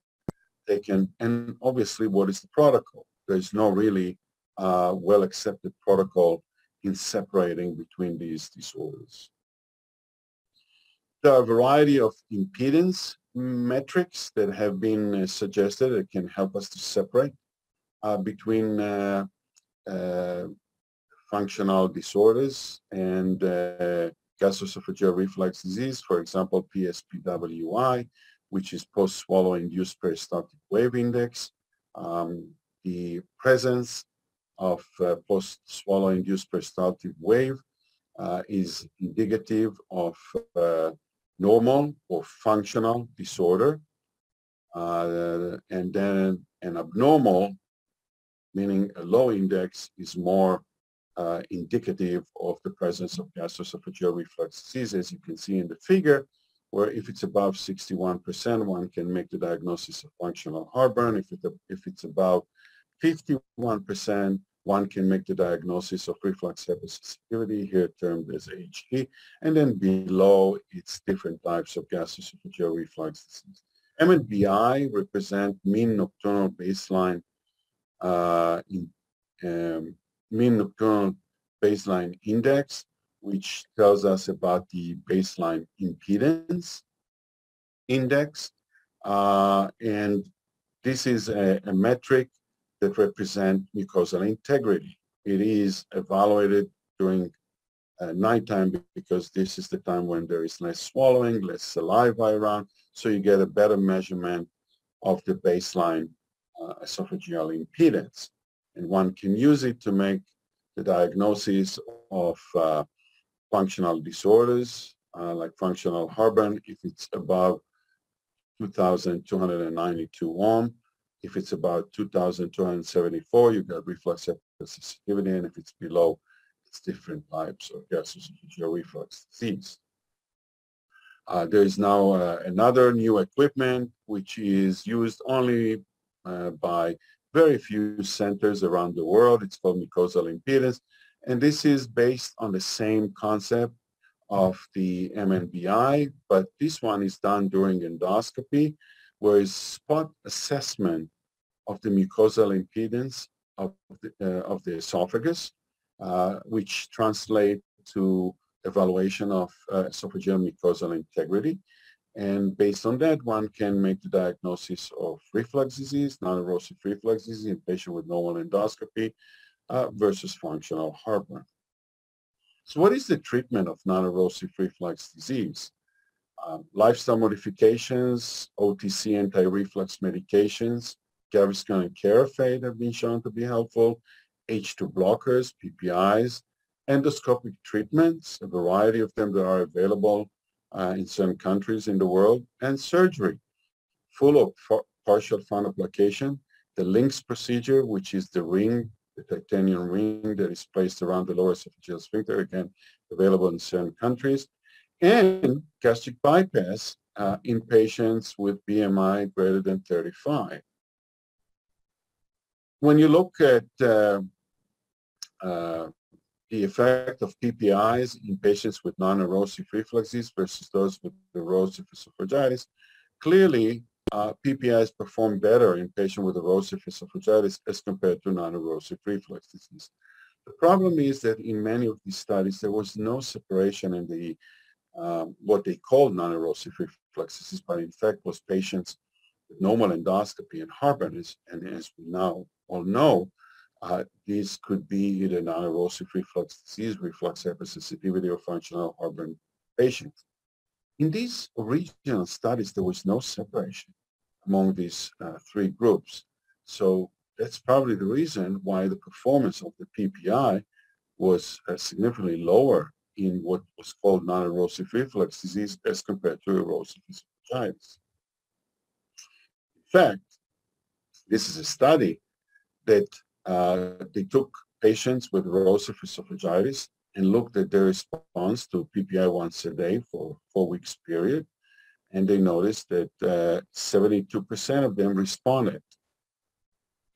taken, and obviously what is the protocol. There's no really uh, well-accepted protocol in separating between these disorders. There are a variety of impedance metrics that have been uh, suggested that can help us to separate uh, between uh, uh functional disorders and uh, gastroesophageal reflux disease, for example, PSPWI, which is post-swallow induced peristaltic wave index. Um, the presence of uh, post-swallow induced peristaltic wave uh, is indicative of uh, normal or functional disorder. Uh, and then an abnormal, meaning a low index, is more uh, indicative of the presence of gastroesophageal reflux disease, as you can see in the figure, where if it's above 61%, one can make the diagnosis of functional heartburn. If, it, if it's above 51%, one can make the diagnosis of reflux hypersensitivity, here termed as HE, and then below it's different types of gastroesophageal reflux disease. MNBI represent mean nocturnal baseline uh, in, um, mean nocturnal baseline index, which tells us about the baseline impedance index. Uh, and this is a, a metric that represent mucosal integrity. It is evaluated during uh, nighttime because this is the time when there is less swallowing, less saliva around, so you get a better measurement of the baseline uh, esophageal impedance and one can use it to make the diagnosis of uh, functional disorders uh, like functional heartburn if it's above 2,292 ohm. If it's about 2,274, you got reflux sensitivity, and if it's below, it's different types of gastroesophageal reflux disease. Uh, there is now uh, another new equipment which is used only uh, by very few centers around the world. It's called mucosal impedance. And this is based on the same concept of the MNBI, but this one is done during endoscopy, where it's spot assessment of the mucosal impedance of the, uh, of the esophagus, uh, which translate to evaluation of uh, esophageal mucosal integrity. And based on that, one can make the diagnosis of reflux disease, non-erosive reflux disease in patient with normal endoscopy uh, versus functional heartburn. So what is the treatment of non-erosive reflux disease? Um, lifestyle modifications, OTC anti-reflux medications, Gaviscon and Carafate have been shown to be helpful, H2 blockers, PPIs, endoscopic treatments, a variety of them that are available uh, in certain countries in the world, and surgery, full of partial fundoplication, the LINX procedure, which is the ring, the titanium ring that is placed around the lower esophageal sphincter, again, available in certain countries, and gastric bypass uh, in patients with BMI greater than 35. When you look at uh, uh, the effect of PPIs in patients with non-erosive reflexes versus those with erosive esophagitis, clearly uh, PPIs perform better in patients with erosive esophagitis as compared to non-erosive reflux disease. The problem is that in many of these studies, there was no separation in the um, what they called non-erosive reflux disease, but in fact was patients with normal endoscopy and heartburn, and as we now all know, uh, these could be either non-erosive reflux disease, reflux hypersensitivity, or functional heartburn patients. In these original studies, there was no separation among these uh, three groups. So that's probably the reason why the performance of the PPI was uh, significantly lower in what was called non-erosive reflux disease as compared to erosive esophagitis. In fact, this is a study that uh, they took patients with erosive esophagitis and looked at their response to PPI once a day for four weeks period. And they noticed that 72% uh, of them responded.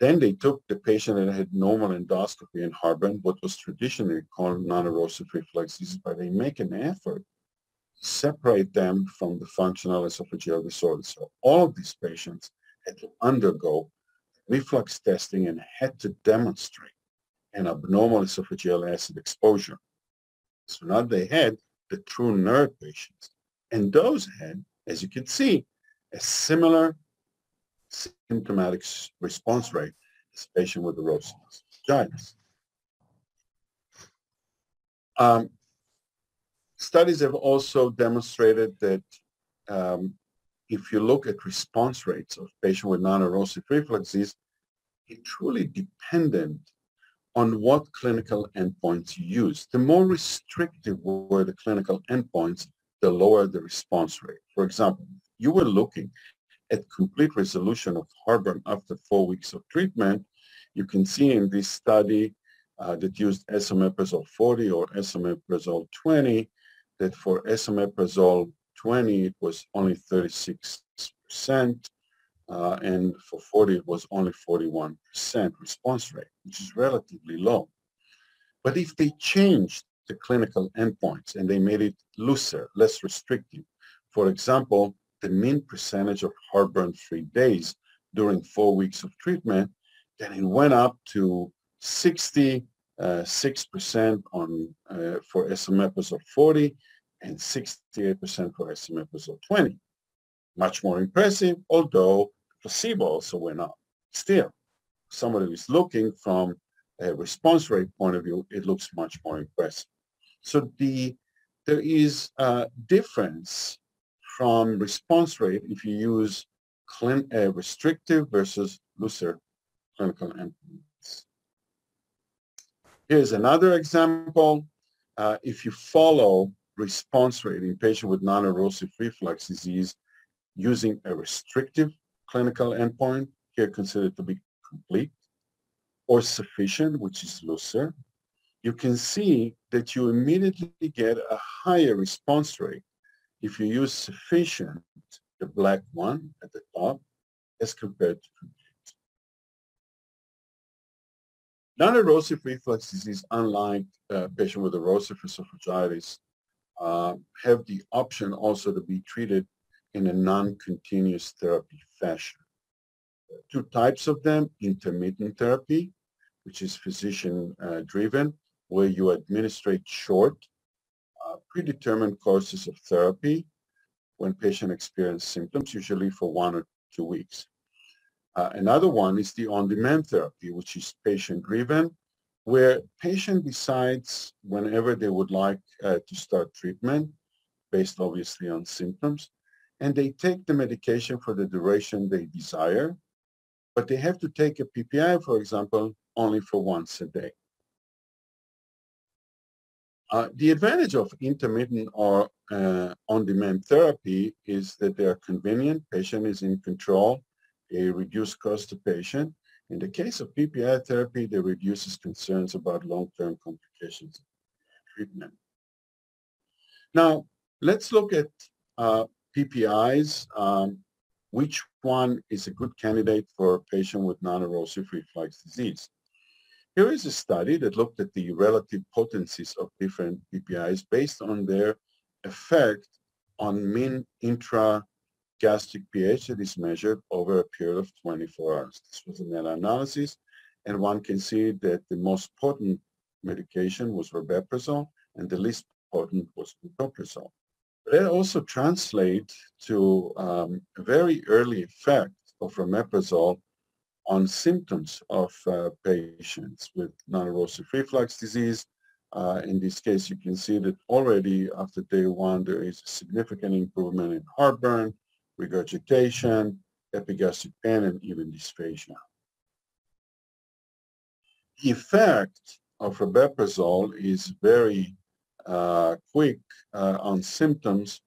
Then they took the patient that had normal endoscopy and harbored what was traditionally called non-erosive reflux disease, but they make an effort to separate them from the functional esophageal disorder. So all of these patients had to undergo reflux testing and had to demonstrate an abnormal esophageal acid exposure. So now they had the true NERD patients. And those had, as you can see, a similar symptomatic response rate as patient with erosive esophagitis. Um, studies have also demonstrated that um, if you look at response rates of patients with non-erosive reflux disease, it truly dependent on what clinical endpoints you use. The more restrictive were the clinical endpoints, the lower the response rate. For example, you were looking at complete resolution of heartburn after four weeks of treatment. You can see in this study uh, that used esomeprazole 40 or esomeprazole 20 that for esomeprazole 20 it was only 36 percent uh, and for 40 it was only 41% response rate, which is relatively low. But if they changed the clinical endpoints and they made it looser, less restrictive, for example, the mean percentage of heartburn-free days during four weeks of treatment, then it went up to 66% uh, on uh, for esomeprazole 40 and 68% for esomeprazole 20 much more impressive, although placebo also went up. Still, somebody who is looking from a response rate point of view, it looks much more impressive. So the there is a difference from response rate if you use clin, uh, restrictive versus looser clinical endpoints. Here's another example. Uh, if you follow response rate in patient with non-erosive reflux disease using a restrictive clinical endpoint, here considered to be complete, or sufficient, which is looser, you can see that you immediately get a higher response rate if you use sufficient, the black one at the top, as compared to complete. Non-erosive reflux disease, unlike uh, patient with erosive esophagitis, uh, have the option also to be treated in a non-continuous therapy fashion. Two types of them, intermittent therapy, which is physician-driven, uh, where you administrate short, uh, predetermined courses of therapy when patient experience symptoms, usually for one or two weeks. Uh, another one is the on-demand therapy, which is patient-driven, where patient decides whenever they would like uh, to start treatment, based obviously on symptoms, and they take the medication for the duration they desire, but they have to take a PPI, for example, only for once a day. Uh, the advantage of intermittent or uh, on-demand therapy is that they are convenient, patient is in control, they reduce cost to patient. In the case of PPI therapy, they reduces concerns about long-term complications treatment. Now, let's look at uh, PPIs, um, which one is a good candidate for a patient with non-erosive reflux disease. Here is a study that looked at the relative potencies of different PPIs based on their effect on mean intragastric pH that is measured over a period of 24 hours. This was a meta-analysis, and one can see that the most potent medication was rabeprazole, and the least potent was pantoprazole. That also translates to um, a very early effect of rabeprazole on symptoms of uh, patients with non-erosive reflux disease. Uh, in this case, you can see that already after day one, there is a significant improvement in heartburn, regurgitation, epigastric pain, and even dysphagia. The effect of rabeprazole is very uh, quick uh, on symptoms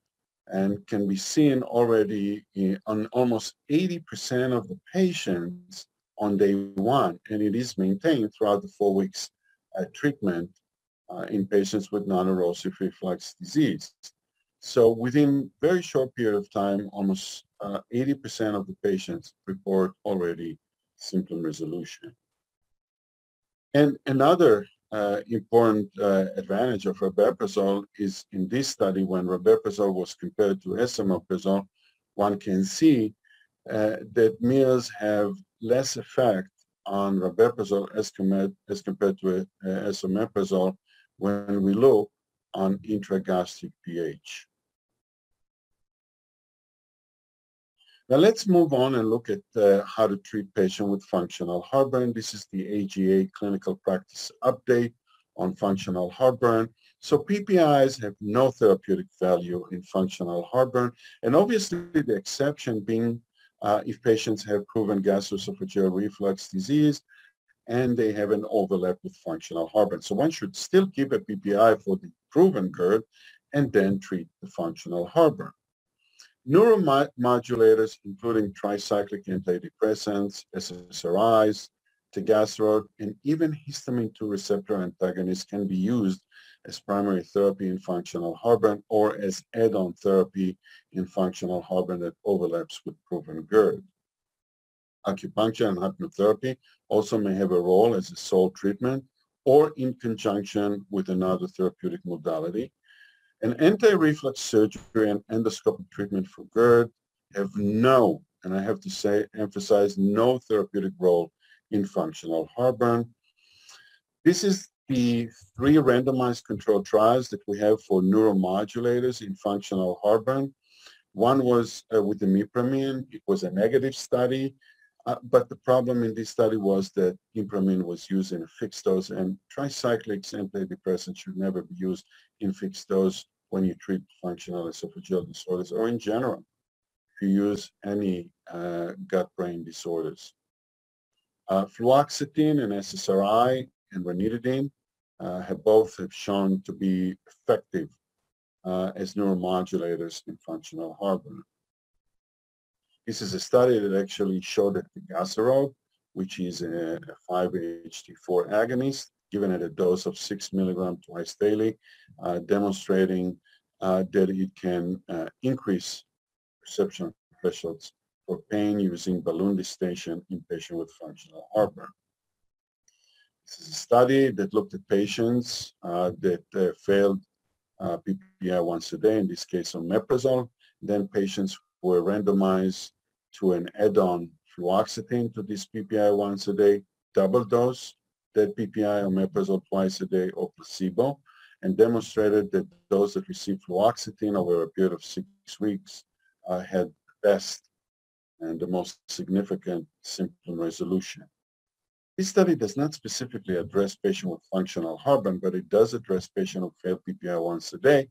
and can be seen already in, on almost 80% of the patients on day one, and it is maintained throughout the four weeks uh, treatment uh, in patients with non-erosive reflux disease. So within very short period of time, almost 80% uh, of the patients report already symptom resolution. And another uh, important uh, advantage of rabeprazole is in this study when rabeprazole was compared to esomeprazole, one can see uh, that meals have less effect on rabeprazole as compared, as compared to uh, esomeprazole when we look on intragastric pH. Now let's move on and look at uh, how to treat patients with functional heartburn. This is the AGA clinical practice update on functional heartburn. So PPIs have no therapeutic value in functional heartburn, and obviously the exception being uh, if patients have proven gastroesophageal reflux disease and they have an overlap with functional heartburn. So one should still give a PPI for the proven GERD and then treat the functional heartburn. Neuromodulators, including tricyclic antidepressants, SSRIs, tegaserod, and even histamine 2 receptor antagonists can be used as primary therapy in functional heartburn or as add-on therapy in functional heartburn that overlaps with proven GERD. Acupuncture and hypnotherapy also may have a role as a sole treatment or in conjunction with another therapeutic modality. An anti-reflux surgery and endoscopic treatment for GERD have no, and I have to say, emphasize no therapeutic role in functional heartburn. This is the three randomized controlled trials that we have for neuromodulators in functional heartburn. One was uh, with imipramine. It was a negative study, uh, but the problem in this study was that imipramine was used in a fixed dose and tricyclics antidepressants should never be used in fixed dose when you treat functional esophageal disorders or in general if you use any uh, gut-brain disorders. Uh, fluoxetine and SSRI and ranitidine uh, have both have shown to be effective uh, as neuromodulators in functional heartburn. This is a study that actually showed that the tegaserod, which is a, a 5-HT4 agonist, given at a dose of 6 milligram twice daily, uh, demonstrating uh, that it can uh, increase perception thresholds for pain using balloon distension in patients with functional heartburn. This is a study that looked at patients uh, that uh, failed uh, PPI once a day, in this case omeprazole. Then patients were randomized to an add-on fluoxetine to this PPI once a day, double dose, that PPI or omeprazole twice a day or placebo, and demonstrated that those that received fluoxetine over a period of six weeks uh, had the best and the most significant symptom resolution. This study does not specifically address patients with functional heartburn, but it does address patients who fail PPI once a day,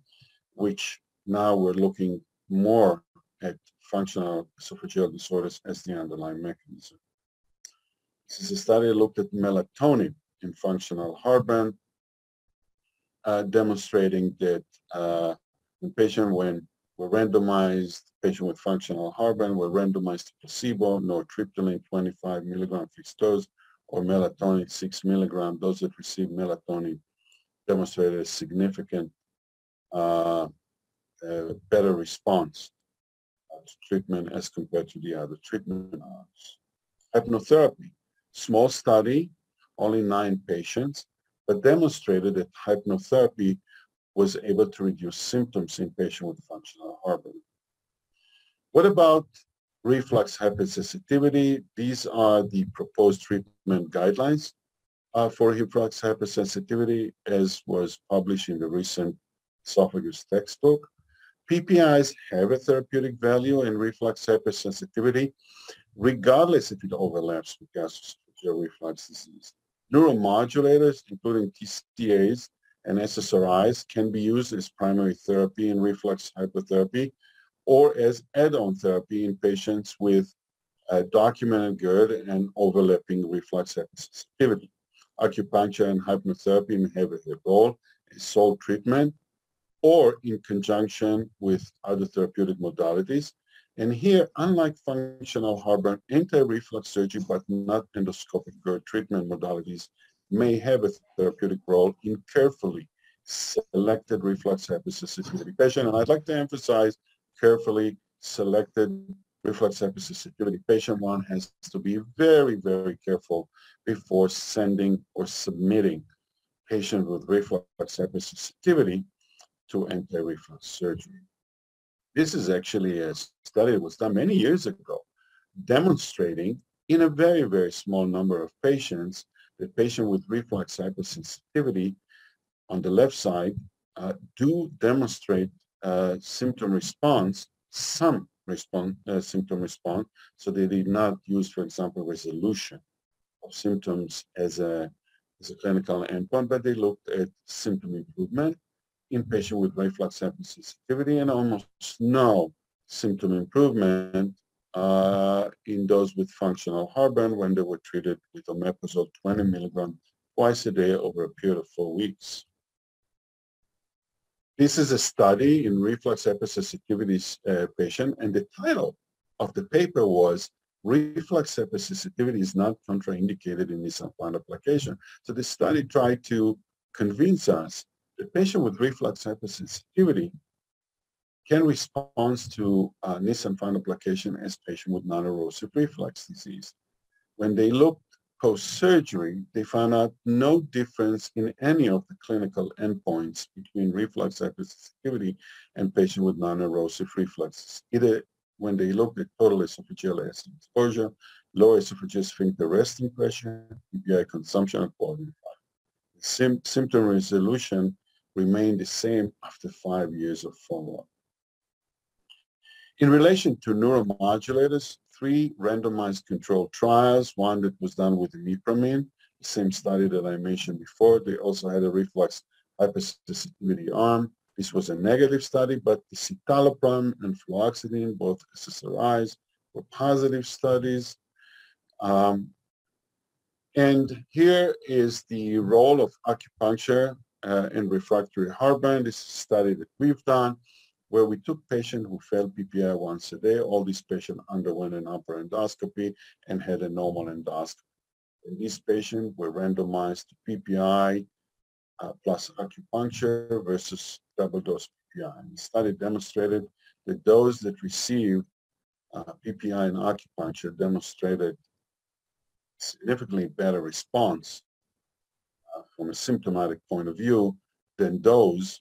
which now we're looking more at functional esophageal disorders as the underlying mechanism. This is a study looked at melatonin in functional heartburn, uh, demonstrating that uh, in patient when were randomized, patient with functional heartburn were randomized to placebo, nortriptyline 25 milligram fixed dose, or melatonin 6 milligram. Those that received melatonin demonstrated a significant uh, uh, better response treatment as compared to the other treatment arms. Hypnotherapy, small study, only nine patients, but demonstrated that hypnotherapy was able to reduce symptoms in patients with functional heartburn. What about reflux hypersensitivity? These are the proposed treatment guidelines uh, for reflux hypersensitivity as was published in the recent esophagus textbook. PPIs have a therapeutic value in reflux hypersensitivity, regardless if it overlaps with gastroesophageal reflux disease. Neuromodulators, including TCAs and SSRIs, can be used as primary therapy in reflux hypertherapy or as add-on therapy in patients with uh, documented GERD and overlapping reflux hypersensitivity. Acupuncture and hypnotherapy may have a role as sole treatment or in conjunction with other therapeutic modalities. And here, unlike functional heartburn, anti-reflux surgery, but not endoscopic GERD treatment modalities, may have a therapeutic role in carefully selected reflux hypersensitivity patient. And I'd like to emphasize carefully selected reflux hypersensitivity, patient one has to be very, very careful before sending or submitting patient with reflux hypersensitivity to anti-reflux surgery. This is actually a study that was done many years ago demonstrating in a very, very small number of patients that patient with reflux hypersensitivity on the left side uh, do demonstrate uh, symptom response, some response, uh, symptom response. So they did not use, for example, resolution of symptoms as a, as a clinical endpoint, but they looked at symptom improvement in patients with reflux hypersensitivity and almost no symptom improvement uh, in those with functional heartburn when they were treated with omeprazole 20 milligram twice a day over a period of four weeks. This is a study in reflux hypersensitivity uh, patient, and the title of the paper was reflux hypersensitivity is not contraindicated in fundoplication. So the study tried to convince us that patient with reflux hypersensitivity can respond to uh, Nissen fundoplication as patient with non-erosive reflux disease. When they looked post-surgery, they found out no difference in any of the clinical endpoints between reflux hypersensitivity and patient with non-erosive reflux, either when they looked at total esophageal acid exposure, lower esophageal sphincter resting pressure, PPI consumption, and quality of life. Sym symptom resolution remained the same after five years of follow-up. In relation to neuromodulators, three randomized controlled trials, one that was done with imipramine, the same study that I mentioned before. They also had a reflux hypersensitivity arm. This was a negative study, but the citalopram and fluoxetine, both SSRIs, were positive studies. Um, and here is the role of acupuncture uh, in refractory heartburn. This is a study that we've done where we took patients who failed PPI once a day. All these patients underwent an upper endoscopy and had a normal endoscopy. And these patients were randomized to PPI uh, plus acupuncture versus double dose PPI. And the study demonstrated that those that received uh, PPI and acupuncture demonstrated significantly better response from a symptomatic point of view than those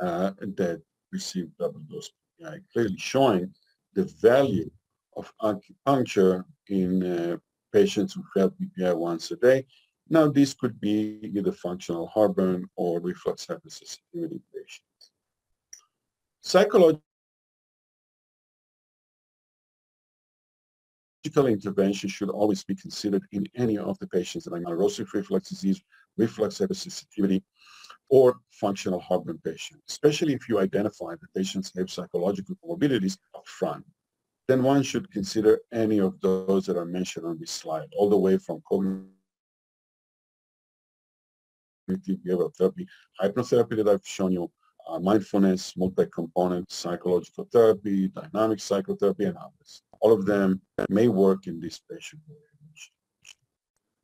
uh, that received double dose PPI, clearly showing the value of acupuncture in uh, patients who failed PPI once a day. Now, this could be either functional heartburn or reflux hypersensitivity patients. Psychological intervention should always be considered in any of the patients that are erosive reflux disease, reflux hypersensitivity, or functional heartburn patient, especially if you identify the patients have psychological comorbidities up front. Then one should consider any of those that are mentioned on this slide, all the way from cognitive behavioral therapy, hypnotherapy that I've shown you, uh, mindfulness, multi-component psychological therapy, dynamic psychotherapy, and others. All of them may work in this patient population.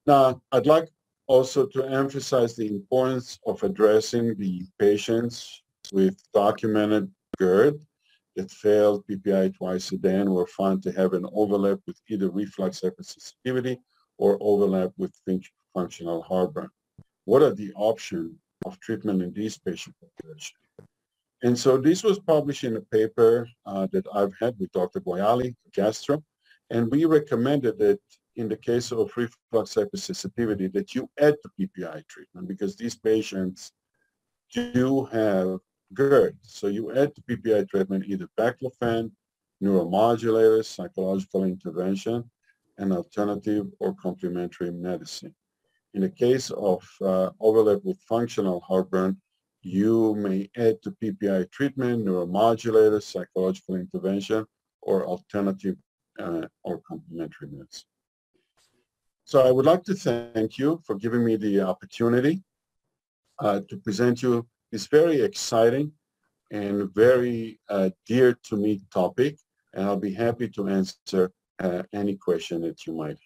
Now, I'd like also to emphasize the importance of addressing the patients with documented GERD that failed PPI twice a day and were found to have an overlap with either reflux hypersensitivity or overlap with functional heartburn. What are the options of treatment in these patient populations? And so this was published in a paper uh, that I've had with Dr. Gyawali, gastro, and we recommended that in the case of reflux hypersensitivity that you add to PPI treatment because these patients do have GERD. So you add to PPI treatment either baclofen, neuromodulators, psychological intervention, and alternative or complementary medicine. In the case of uh, overlap with functional heartburn, you may add to PPI treatment, neuromodulators, psychological intervention, or alternative uh, or complementary medicine. So I would like to thank you for giving me the opportunity uh, to present you this very exciting and very uh, dear to me topic. And I'll be happy to answer uh, any question that you might have.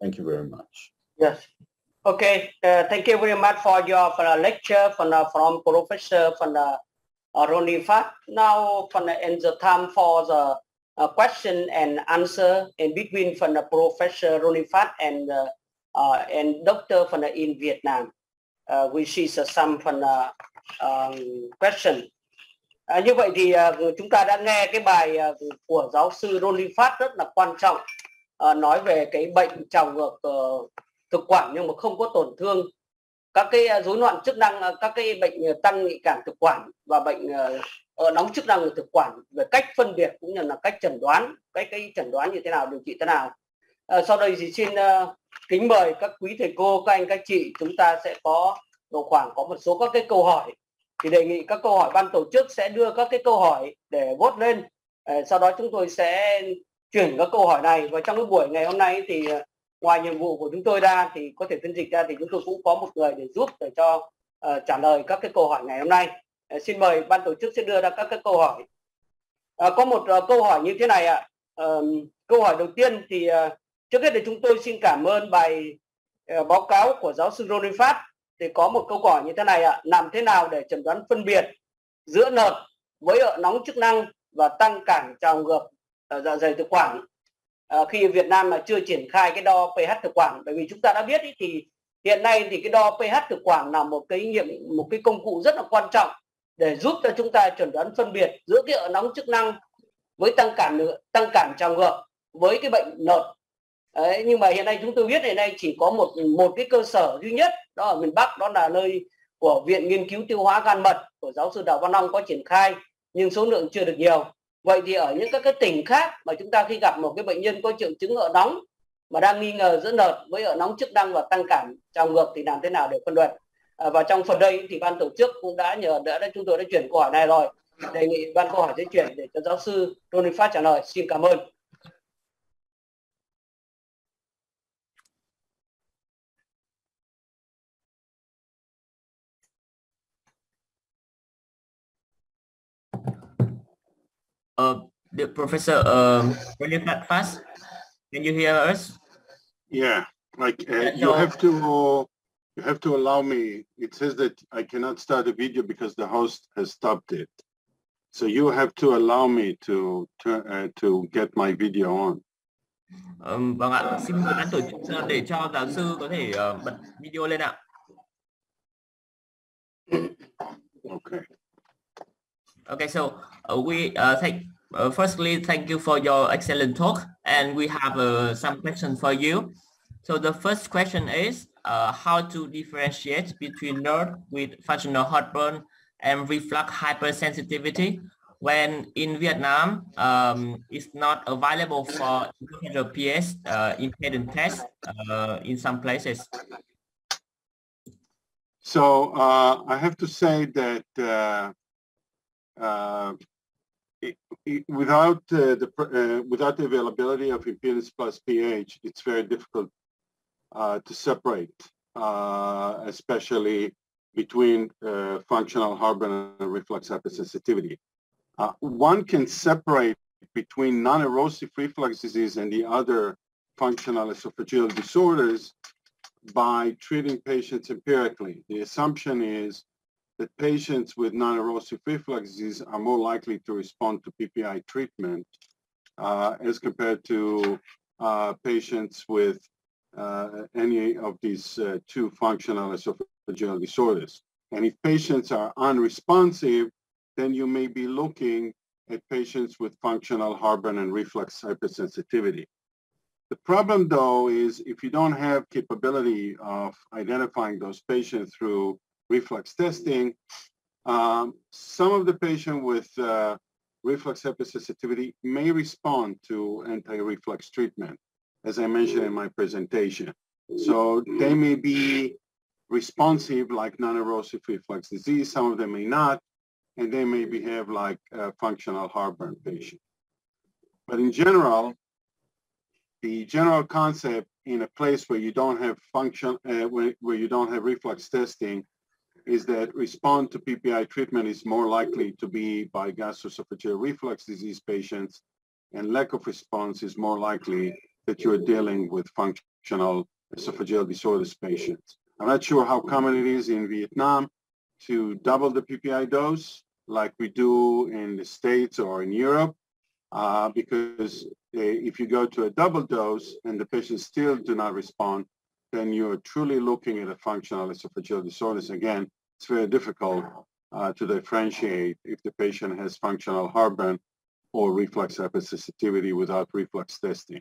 Thank you very much. Yes. Okay. Uh, thank you very much for your for lecture from, uh, from Professor from uh, Ronnie Fat. Now, from the, in the time for the uh, question and answer in between from the Professor Ronnie Fat and uh, uh, and Doctor from uh, in Vietnam, uh, which is uh, some from uh, um, question. À, như vậy thì uh, chúng ta đã nghe cái bài uh, của giáo sư Ronnie Fat rất là quan trọng uh, nói về cái bệnh trào ngược uh, thực quản nhưng mà không có tổn thương. Các cái à, rối loạn chức năng à, các cái bệnh à, tăng nhạy cảm thực quản và bệnh ở nóng chức năng thực quản về cách phân biệt cũng như là cách chẩn đoán cách cái chẩn đoán như thế nào điều trị thế nào. À, sau đây thì xin uh, kính mời các quý thầy cô các anh các chị chúng ta sẽ có độ khoảng có một số các cái câu hỏi. Thì đề nghị các câu hỏi ban tổ chức sẽ đưa các cái câu hỏi để vote lên. À, sau đó chúng tôi sẽ chuyển các câu hỏi này. Và trong cái buổi ngày hôm nay thì ngoài nhiệm vụ của chúng tôi ra thì có thể phiên dịch ra thì chúng tôi cũng có một người để giúp để cho uh, trả lời các cái câu hỏi ngày hôm nay. Uh, xin mời ban tổ chức sẽ đưa ra các cái câu hỏi. Uh, có một uh, câu hỏi như thế này ạ. Uh, câu hỏi đầu tiên thì uh, trước hết thì chúng tôi xin cảm ơn bài uh, báo cáo của giáo sư Ronnie Phát thì có một câu hỏi như thế này ạ. Làm thế nào để chẩn đoán phân biệt giữa nợt với ợ nóng chức năng và tăng cản trào ngược dạ dày thực quản? Ờ, khi Việt Nam mà chưa triển khai cái đo pH thực quản bởi vì chúng ta đã biết ý, thì hiện nay thì cái đo pH thực quản là một cái nghiệm một cái công cụ rất là quan trọng để giúp cho chúng ta chuẩn đoán phân biệt giữa cái ở nóng chức năng với tăng cản tăng cản trào ngược với cái bệnh nợt. Đấy, nhưng mà hiện nay chúng tôi biết hiện nay chỉ có một một cái cơ sở duy nhất đó ở miền Bắc đó là nơi của viện nghiên cứu tiêu hóa gan mật của giáo sư Đào Văn Long có triển khai nhưng số lượng chưa được nhiều vậy thì ở những các cái tỉnh khác mà chúng ta khi gặp một cái bệnh nhân có triệu chứng ở nóng mà đang nghi ngờ giữa nợt với ở nóng chức năng và tăng cảm trào ngược thì làm thế nào để phân đoạn à, và trong phần đây thì ban tổ chức cũng đã nhờ đã, đã chúng tôi đã chuyển câu hỏi này rồi. Đề nghị ban câu hỏi sẽ chuyển để cho giáo sư Tony Phát trả lời. Xin cảm ơn. Uh, the professor, um, Ronnie Fass. Can you hear us? Yeah, like uh, you have to you have to allow me. It says that I cannot start a video because the host has stopped it. So you have to allow me to to, uh, to get my video on. Um, vâng ạ, xin mời ban tổ chức để cho giáo sư có thể uh, bật video lên ạ. Okay. Okay, so uh, we uh, thank uh, firstly thank you for your excellent talk, and we have uh, some questions for you. So the first question is uh, how to differentiate between NERD with functional heartburn and reflux hypersensitivity when in Vietnam um, it's not available for PS uh, impedance test uh, in some places. So uh, I have to say that it, without uh, the uh, without the availability of impedance plus pH, it's very difficult uh, to separate, uh, especially between uh, functional heartburn and reflux hypersensitivity. one can separate between non-erosive reflux disease and the other functional esophageal disorders by treating patients empirically. The assumption is that patients with non-erosive reflux disease are more likely to respond to PPI treatment uh, as compared to uh, patients with uh, any of these uh, two functional esophageal disorders. And if patients are unresponsive, then you may be looking at patients with functional heartburn and reflux hypersensitivity. The problem, though, is if you don't have capability of identifying those patients through reflux testing. Um, some of the patient with uh, reflux hypersensitivity may respond to anti-reflux treatment, as I mentioned in my presentation. So they may be responsive like non-erosive reflux disease. Some of them may not, and they may behave like a functional heartburn patient. But in general, the general concept in a place where you don't have function, uh, where, where you don't have reflux testing is that response to PPI treatment is more likely to be by gastroesophageal reflux disease patients and lack of response is more likely that you're dealing with functional esophageal disorders patients. I'm not sure how common it is in Vietnam to double the PPI dose like we do in the States or in Europe, uh, because if you go to a double dose and the patient still do not respond, then you're truly looking at a functional esophageal disorders. Again, it's very difficult uh, to differentiate if the patient has functional heartburn or reflux hypersensitivity without reflux testing.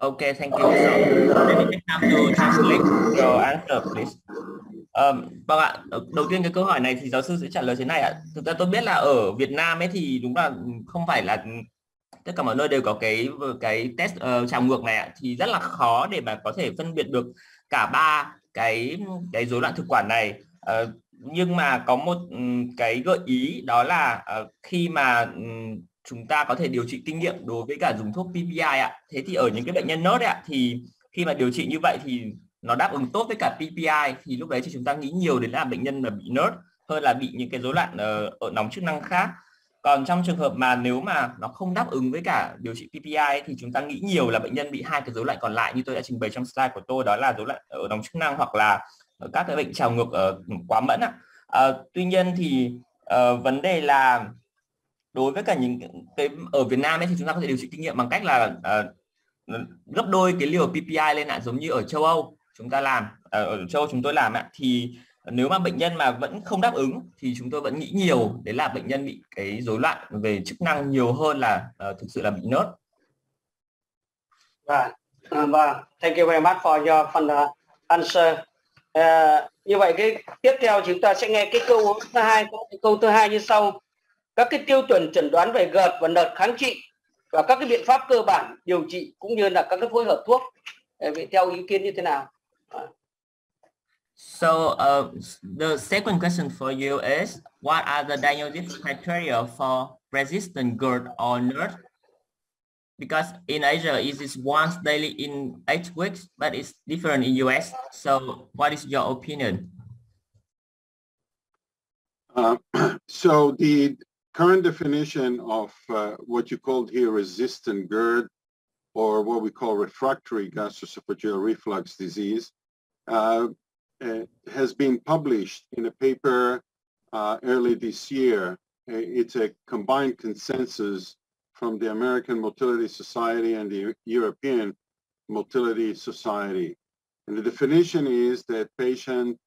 Okay, thank you. So, take time to translate your answer, please. Um, vâng ạ, đầu tiên cái câu hỏi này thì giáo sư sẽ trả lời thế này ạ. Thực ra tôi biết là ở Việt Nam ấy thì đúng là không phải là tất cả mọi nơi đều có cái cái test uh, trào ngược này ạ. Thì rất là khó để mà có thể phân biệt được cả ba cái cái rối loạn thực quản này. Uh, nhưng mà có một um, cái gợi ý đó là uh, khi mà um, chúng ta có thể điều trị kinh nghiệm đối với cả dùng thuốc PPI ạ. Thế thì ở những cái bệnh nhân nốt ạ thì khi mà điều trị như vậy thì nó đáp ứng tốt với cả PPI thì lúc đấy thì chúng ta nghĩ nhiều đến là bệnh nhân là bị nớt hơn là bị những cái rối loạn uh, ở nóng chức năng khác còn trong trường hợp mà nếu mà nó không đáp ứng với cả điều trị PPI thì chúng ta nghĩ nhiều là bệnh nhân bị hai cái rối loạn còn lại như tôi đã trình bày trong slide của tôi đó là rối loạn ở đồng chức năng hoặc là các cái bệnh trào ngược ở quá mẫn ạ. À, tuy nhiên thì uh, vấn đề là đối với cả những cái ở Việt Nam ấy thì chúng ta có thể điều trị kinh nghiệm bằng cách là uh, gấp đôi cái liều PPI lên ạ giống như ở châu Âu chúng ta làm ở châu Âu chúng tôi làm ạ thì nếu mà bệnh nhân mà vẫn không đáp ứng thì chúng tôi vẫn nghĩ nhiều đấy là bệnh nhân bị cái rối loạn về chức năng nhiều hơn là uh, thực sự là bị nớt. Vâng, và vâng, thank you very much for your fun ờ, answer. Uh, như vậy cái tiếp theo chúng ta sẽ nghe cái câu thứ hai, cái câu thứ hai như sau. Các cái tiêu chuẩn chẩn đoán về gợt và nợt kháng trị và các cái biện pháp cơ bản điều trị cũng như là các cái phối hợp thuốc. Vậy theo ý kiến như thế nào? So uh, the second question for you is, what are the diagnosis criteria for resistant GERD or NERD? Because in Asia, it is once daily in eight weeks, but it's different in US. So what is your opinion? Uh, *clears throat* so the current definition of uh, what you called here resistant GERD or what we call refractory gastroesophageal reflux disease uh, has been published in a paper uh, early this year. Uh, it's a combined consensus from the American Motility Society and the European Motility Society. And the definition is that patients,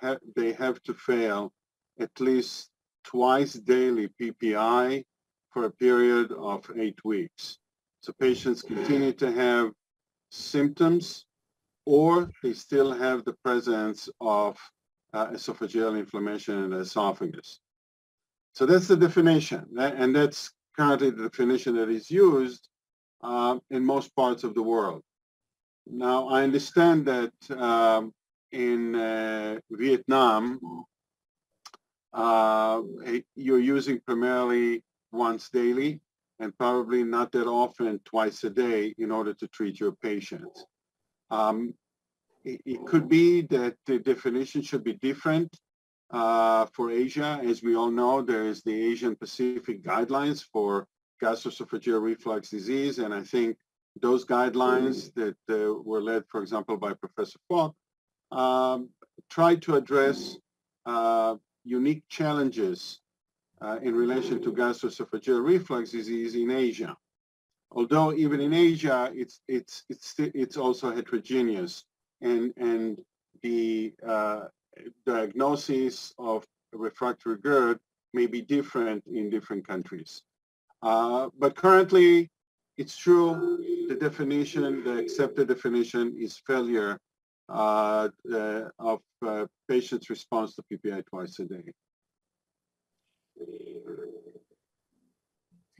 ha they have to fail at least twice daily PPI for a period of eight weeks. So patients continue to have symptoms or they still have the presence of uh, esophageal inflammation in the esophagus. So that's the definition, and that's currently the definition that is used uh, in most parts of the world. Now, I understand that um, in uh, Vietnam, uh, you're using primarily once daily and probably not that often twice a day in order to treat your patients. Um, it, it, could be that the definition should be different uh, for Asia. As we all know, there is the Asian Pacific guidelines for gastroesophageal reflux disease, and I think those guidelines that uh, were led, for example, by Professor Fock, um, try to address uh, unique challenges uh, in relation to gastroesophageal reflux disease in Asia although even in Asia, it's it's it's it's also heterogeneous, and and the uh, diagnosis of refractory GERD may be different in different countries. Uh, but currently, it's true the definition, the accepted definition, is failure uh, of uh, patients' response to PPI twice a day.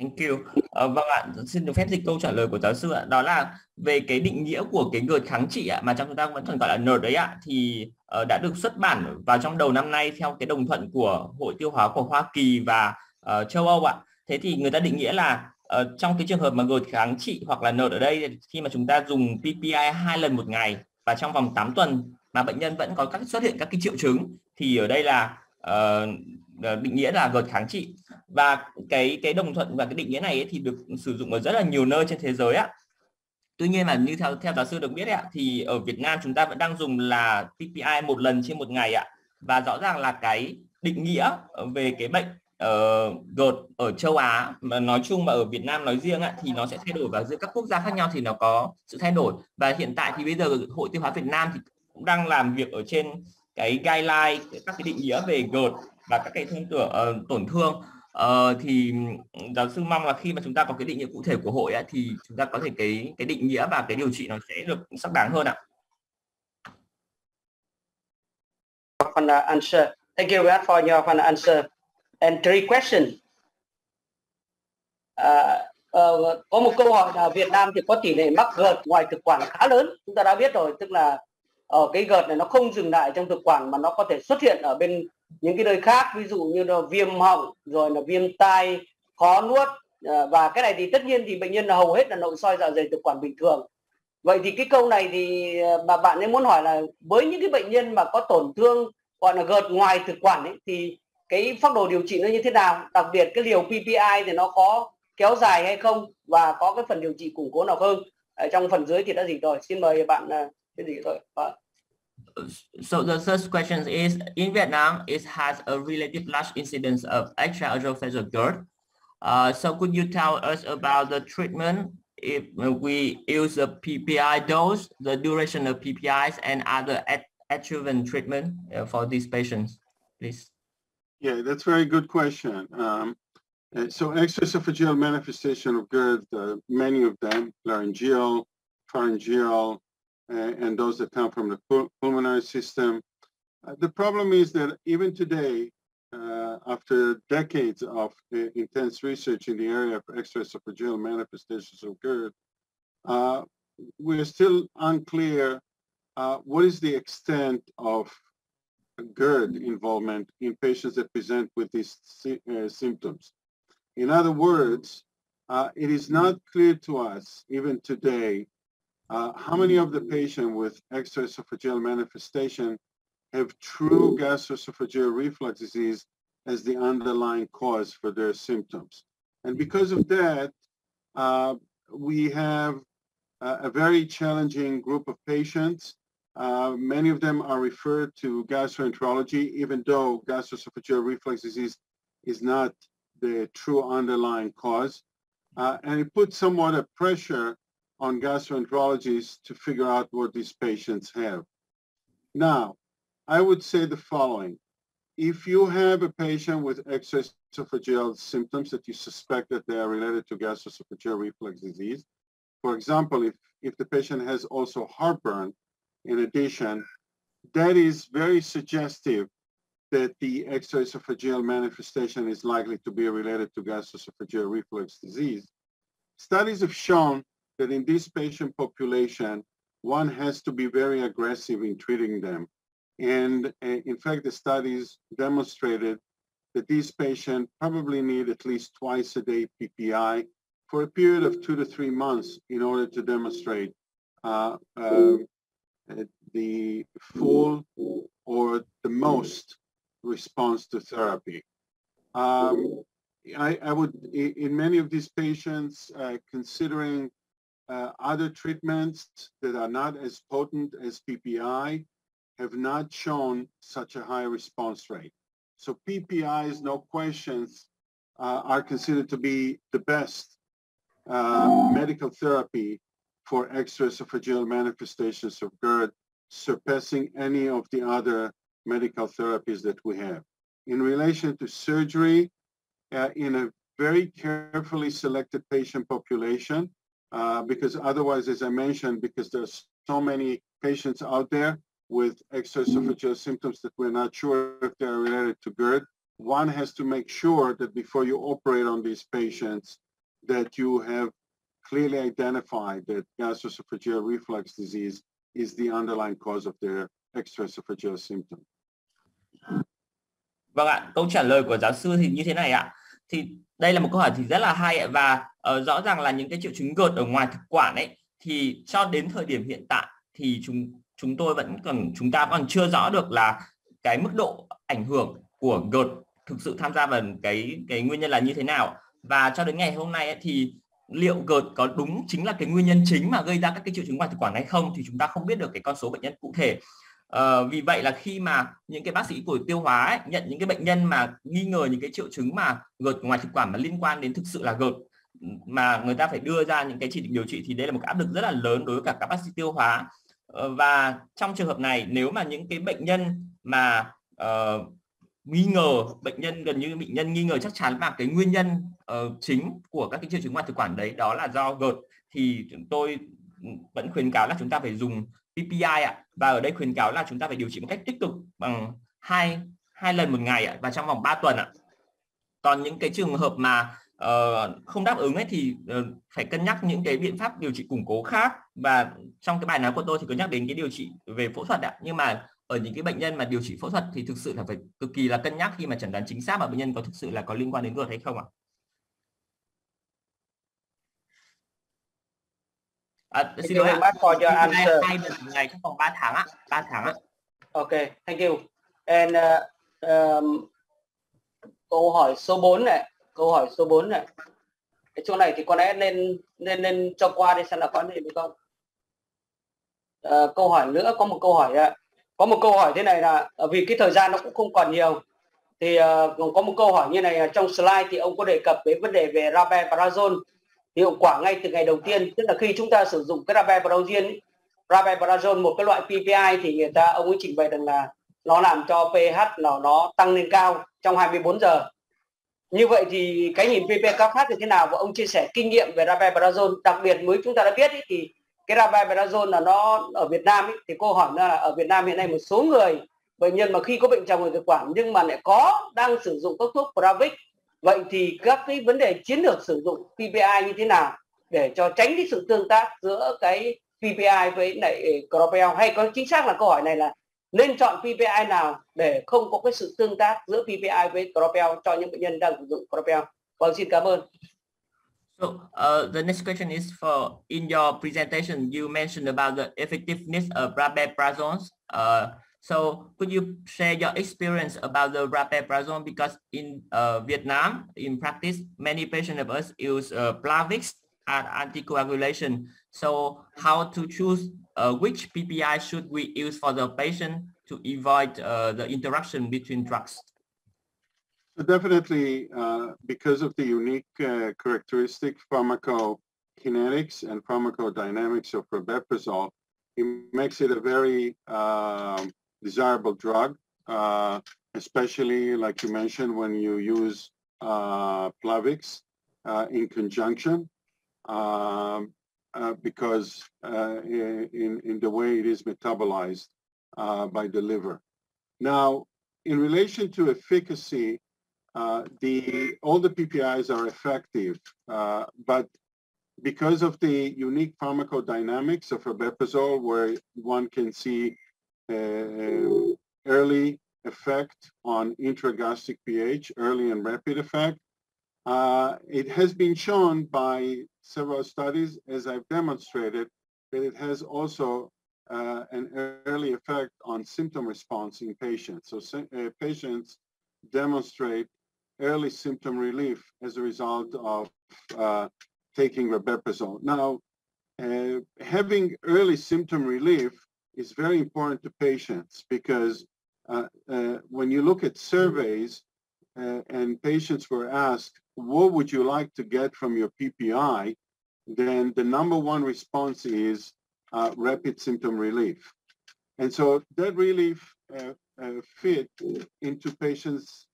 Thank you. À, vâng ạ, xin được phép dịch câu trả lời của giáo sư ạ. Đó là về cái định nghĩa của cái người kháng trị ạ, mà trong chúng ta vẫn còn gọi là NERD đấy ạ, thì uh, đã được xuất bản vào trong đầu năm nay theo cái đồng thuận của Hội Tiêu hóa của Hoa Kỳ và uh, châu Âu ạ. Thế thì người ta định nghĩa là uh, trong cái trường hợp mà người kháng trị hoặc là NERD ở đây khi mà chúng ta dùng PPI hai lần một ngày và trong vòng 8 tuần mà bệnh nhân vẫn có các xuất hiện các cái triệu chứng thì ở đây là uh, Ờ, định nghĩa là GERD kháng trị. Và cái cái đồng thuận và cái định nghĩa này ấy, thì được sử dụng ở rất là nhiều nơi trên thế giới ạ. Tuy nhiên là như theo theo giáo sư được biết ạ thì ở Việt Nam chúng ta vẫn đang dùng là PPI một lần trên một ngày ạ. Và rõ ràng là cái định nghĩa về cái bệnh ờ, uh, GERD ở châu Á mà nói chung mà ở Việt Nam nói riêng ạ thì nó sẽ thay đổi và giữa các quốc gia khác nhau thì nó có sự thay đổi. Và hiện tại thì bây giờ Hội Tiêu hóa Việt Nam thì cũng đang làm việc ở trên cái guideline các cái định nghĩa về gột và các cái thương tưởng uh, ờ, tổn thương uh, thì ừ, giáo sư mong là khi mà chúng ta có cái định nghĩa cụ thể của hội ấy, thì chúng ta có thể cái cái định nghĩa và cái điều trị nó sẽ được sắc đáng hơn ạ. Answer. Thank you very much for your phần answer. And three questions. Uh, uh, có một câu hỏi là Việt Nam thì có tỷ lệ mắc gợt ngoài thực quản khá lớn. Chúng ta đã biết rồi, tức là ở cái gợt này nó không dừng lại trong thực quản mà nó có thể xuất hiện ở bên những cái nơi khác, ví dụ như là viêm họng, rồi là viêm tai, khó nuốt à, và cái này thì tất nhiên thì bệnh nhân là hầu hết là nội soi dạ dày thực quản bình thường. Vậy thì cái câu này thì à, mà bạn ấy muốn hỏi là với những cái bệnh nhân mà có tổn thương, gọi là gợt ngoài thực quản ấy, thì cái phác đồ điều trị nó như thế nào? Đặc biệt cái liều PPI thì nó có kéo dài hay không? Và có cái phần điều trị củng cố nào hơn ở trong phần dưới thì đã gì rồi. Xin mời bạn à, cái gì rồi so the first question is in Vietnam it has a relative large incidence of extraesophageal GERD. Uh, so could you tell us about the treatment if we use the PPI dose, the duration of PPIs and other adjuvant treatment uh, for these patients, please? Yeah, that's a very good question. Um, so extraesophageal manifestation of GERD, uh, many of them, laryngeal, pharyngeal, and those that come from the pulmonary system. Uh, the problem is that even today, uh, after decades of uh, intense research in the area of extraesophageal manifestations of GERD, uh, we're still unclear uh, what is the extent of GERD involvement in patients that present with these uh, symptoms. In other words, it is not clear to us, even today, uh, how many of the patients with extraesophageal manifestation have true gastroesophageal reflux disease as the underlying cause for their symptoms? And because of that, uh, we have a very challenging group of patients. Uh, many of them are referred to gastroenterology, even though gastroesophageal reflux disease is not the true underlying cause. Uh, and it puts somewhat of pressure on gastroenterologists to figure out what these patients have. Now, I would say the following. If you have a patient with extraesophageal symptoms that you suspect that they are related to gastroesophageal reflux disease, for example, if, if the patient has also heartburn in addition, that is very suggestive that the extraesophageal manifestation is likely to be related to gastroesophageal reflux disease. Studies have shown that in this patient population, one has to be very aggressive in treating them. And uh, in fact, the studies demonstrated that these patients probably need at least twice a day PPI for a period of two to three months in order to demonstrate uh, uh, the full or the most response to therapy. Um, I, I, would, in many of these patients, uh, considering other treatments that are not as potent as PPI have not shown such a high response rate. So PPIs, no questions, uh, are considered to be the best uh, medical therapy for extraesophageal manifestations of GERD, surpassing any of the other medical therapies that we have. In relation to surgery, uh, in a very carefully selected patient population, uh, because otherwise, as I mentioned, because there's so many patients out there with extraesophageal symptoms that we're not sure if they're related to GERD, one has to make sure that before you operate on these patients, that you have clearly identified that gastroesophageal reflux disease is the underlying cause of their extraesophageal symptom. Vâng ạ, câu trả lời của giáo sư thì như thế này ạ. Thì đây là một câu hỏi thì rất là hay và uh, rõ ràng là những cái triệu chứng gợt ở ngoài thực quản ấy thì cho đến thời điểm hiện tại thì chúng chúng tôi vẫn còn chúng ta còn chưa rõ được là cái mức độ ảnh hưởng của gợt thực sự tham gia vào cái cái nguyên nhân là như thế nào. Và cho đến ngày hôm nay ấy, thì liệu gợt có đúng chính là cái nguyên nhân chính mà gây ra các cái triệu chứng ngoài thực quản hay không thì chúng ta không biết được cái con số bệnh nhân cụ thể. À, vì vậy là khi mà những cái bác sĩ của tiêu hóa ấy, nhận những cái bệnh nhân mà nghi ngờ những cái triệu chứng mà gợt ngoài thực quản mà liên quan đến thực sự là gợt mà người ta phải đưa ra những cái chỉ định điều trị thì đây là một cái áp lực rất là lớn đối với cả các bác sĩ tiêu hóa. Ờ, và trong trường hợp này nếu mà những cái bệnh nhân mà uh, nghi ngờ bệnh nhân gần như bệnh nhân nghi ngờ chắc chắn là cái nguyên nhân uh, chính của các cái triệu chứng ngoài thực quản đấy đó là do gợt thì tôi ừ, vẫn khuyến cáo là chúng ta phải dùng PPI ạ. Và ở đây khuyến cáo là chúng ta phải điều trị một cách tích cực bằng hai hai lần một ngày ạ và trong vòng 3 tuần ạ. Còn những cái trường hợp mà uh, không đáp ứng ấy thì uh, phải cân nhắc những cái biện pháp điều trị củng cố khác và trong cái bài nói của tôi thì có nhắc đến cái điều trị về phẫu thuật ạ nhưng mà ở những cái bệnh nhân mà điều trị phẫu thuật thì thực sự là phải cực kỳ là cân nhắc khi mà chẩn đoán chính xác mà bệnh nhân có thực sự là có liên quan đến gợt hay không ạ À, xin lỗi bác for your answer. Hai ngày trong vòng 3 tháng ạ, 3 tháng ạ. Okay, thank you. And uh, um, câu hỏi số 4 này, câu hỏi số 4 này. Cái chỗ này thì có lẽ nên nên nên cho qua đi xem là có gì được không. à, câu hỏi nữa có một câu hỏi ạ. Có một câu hỏi thế này là ờ, vì cái thời gian nó cũng không còn nhiều thì uh, có một câu hỏi như này trong slide thì ông có đề cập đến vấn đề về rabeprazole hiệu quả ngay từ ngày đầu tiên tức là khi chúng ta sử dụng cái rabeprazole rabeprazole một cái loại PPI thì người ta ông ấy trình bày rằng là nó làm cho pH nó nó tăng lên cao trong 24 giờ như vậy thì cái nhìn PP cao khác thì thế nào? Và ông chia sẻ kinh nghiệm về rabeprazole đặc biệt mới chúng ta đã biết ý, thì cái rabeprazole là nó ở Việt Nam ý, thì cô hỏi là ở Việt Nam hiện nay một số người bệnh nhân mà khi có bệnh trào ngược thực quản nhưng mà lại có đang sử dụng các thuốc Plavix. Vậy thì các cái vấn đề chiến lược sử dụng PPI như thế nào để cho tránh cái sự tương tác giữa cái PPI với lại Cropel? Hay có chính xác là câu hỏi này là nên chọn PPI nào để không có cái sự tương tác giữa PPI với Cropel cho những bệnh nhân đang sử dụng Cropel vâng xin cảm ơn So uh, the next question is for in your presentation you mentioned about the effectiveness of rabeprazole uh, So could you share your experience about the rabeprazole? Because in uh, Vietnam, in practice, many patients of us use uh, Plavix as anticoagulation. So how to choose uh, which PPI should we use for the patient to avoid uh, the interaction between drugs? So definitely, uh, because of the unique uh, characteristic pharmacokinetics and pharmacodynamics of rabeprazole, it makes it a very um, desirable drug, uh, especially like you mentioned when you use uh, Plavix in conjunction um, uh, because uh, in, in the way it is metabolized uh, by the liver. Now, in relation to efficacy, the all the PPIs are effective, but because of the unique pharmacodynamics of rabeprazole, where one can see uh, early effect on intragastric pH, early and rapid effect. Uh, it has been shown by several studies, as I've demonstrated, that it has also uh, an early effect on symptom response in patients. So uh, patients demonstrate early symptom relief as a result of uh, taking rabeprazole. Now, uh, having early symptom relief is very important to patients because uh, uh, when you look at surveys and patients were asked, what would you like to get from your PPI? Then the number one response is uh, rapid symptom relief. And so that relief uh, uh, fit into patients'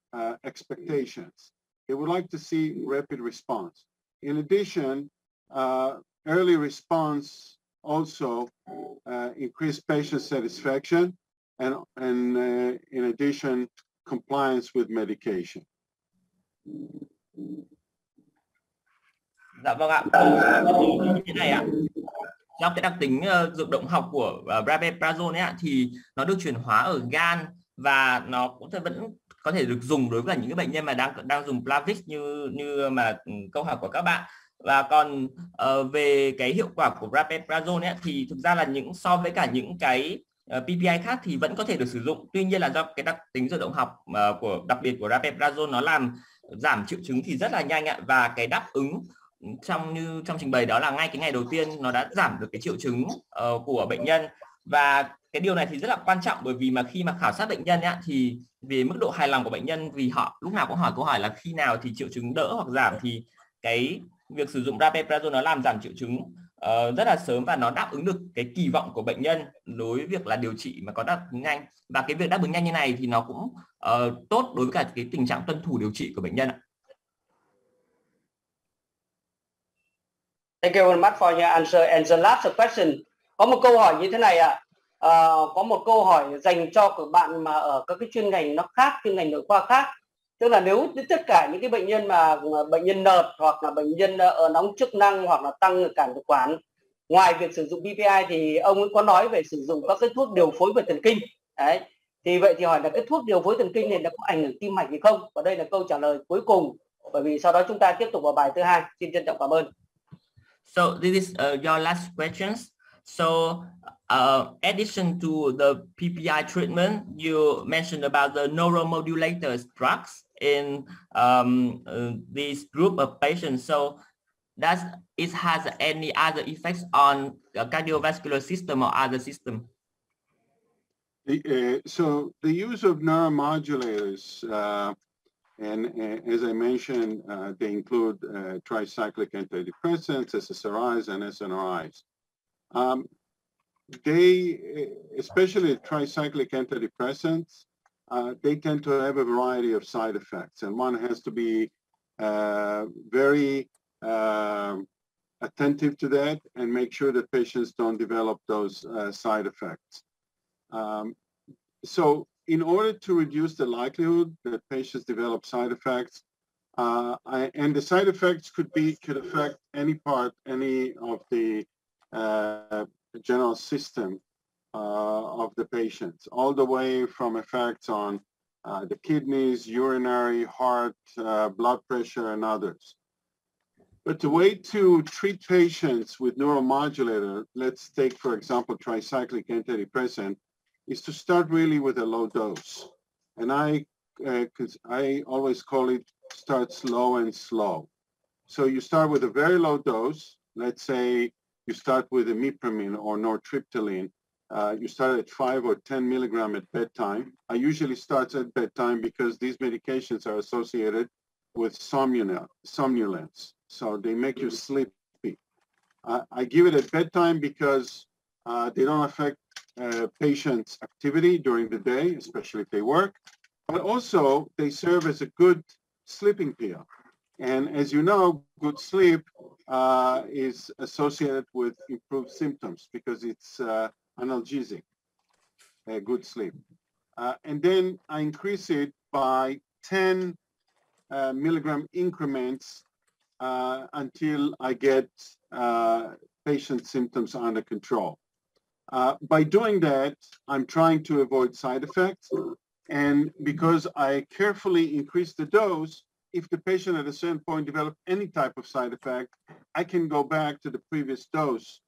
expectations. They would like to see rapid response. In addition, early response also uh, increase patient satisfaction and, and uh, in addition, compliance with medication. Dạ vâng ạ. Như thế này ạ. Trong cái đặc tính uh, dược động học của ờ, uh, rabeprazole ấy ạ thì nó được chuyển hóa ở gan và nó cũng vẫn có thể được dùng đối với những cái bệnh nhân mà đang đang dùng Plavix như như mà ừ, câu hỏi của các bạn và còn uh, về cái hiệu quả của rabeprazole ấy, thì thực ra là những so với cả những cái uh, PPI khác thì vẫn có thể được sử dụng tuy nhiên là do cái đặc tính dược động học uh, của đặc biệt của rabeprazole nó làm giảm triệu chứng thì rất là nhanh ạ. Và cái đáp ứng trong như trong trình bày đó là ngay cái ngày đầu tiên nó đã giảm được cái triệu chứng uh, của bệnh nhân. Và cái điều này thì rất là quan trọng bởi vì mà khi mà khảo sát bệnh nhân ấy, thì về mức độ hài lòng của bệnh nhân vì họ lúc nào cũng hỏi câu hỏi là khi nào thì triệu chứng đỡ hoặc giảm thì cái việc sử dụng rapeprazole nó làm giảm triệu chứng uh, rất là sớm và nó đáp ứng được cái kỳ vọng của bệnh nhân đối với việc là điều trị mà có đáp ứng nhanh. Và cái việc đáp ứng nhanh như này thì nó cũng uh, tốt đối với cả cái tình trạng tuân thủ điều trị của bệnh nhân ạ. Thank you very much for your answer. And the last question, có một câu hỏi như thế này ạ. À. Uh, có một câu hỏi dành cho các bạn mà ở các cái chuyên ngành nó khác, chuyên ngành nội khoa khác. Tức là nếu tất cả những cái bệnh nhân mà ờ, bệnh nhân nợt hoặc là bệnh nhân ở nóng chức năng hoặc là tăng cản thực quản, ngoài việc sử dụng PPI thì ông ấy có nói về sử dụng các cái thuốc điều phối về thần kinh. Đấy. Thì vậy thì hỏi là cái thuốc điều phối thần kinh này nó có ảnh hưởng tim mạch hay không? Và đây là câu trả lời cuối cùng. Bởi vì sau đó chúng ta tiếp tục vào bài thứ hai. Xin trân trọng cảm ơn. So this is uh, your last questions. So uh, uh addition to the PPI treatment, you mentioned about the neuromodulators drugs in um, uh, this group of patients. So does it has any other effects on the cardiovascular system or other system? The, uh, so the use of neuromodulators uh, and uh, as I mentioned, uh, they include uh, tricyclic antidepressants, SSRIs, and SNRIs. Um, they, especially tricyclic antidepressants, they tend to have a variety of side effects, and one has to be very attentive to that and make sure that patients don't develop those side effects. Um, so in order to reduce the likelihood that patients develop side effects, uh, I, and the side effects could be could affect any part, any of the uh, general system uh, of the patients, all the way from effects on uh, the kidneys, urinary, heart, uh, blood pressure, and others. But the way to treat patients with neuromodulator, let's take, for example, tricyclic antidepressant, is to start really with a low dose. And I, uh, I always call it start slow and slow. So you start with a very low dose. Let's say you start with a imipramine or nortriptyline. Uh, you start at 5 or 10 milligram at bedtime. I usually start at bedtime because these medications are associated with somnolence. So they make you sleepy. Uh, I give it at bedtime because uh, they don't affect uh, patients' activity during the day, especially if they work, but also they serve as a good sleeping pill. And as you know, good sleep uh, is associated with improved symptoms because it's uh, analgesic, a good sleep. Uh, and then I increase it by 10 uh, milligram increments uh, until I get patient symptoms under control. Uh, by doing that, I'm trying to avoid side effects. And because I carefully increase the dose, if the patient at a certain point develop any type of side effect, I can go back to the previous dose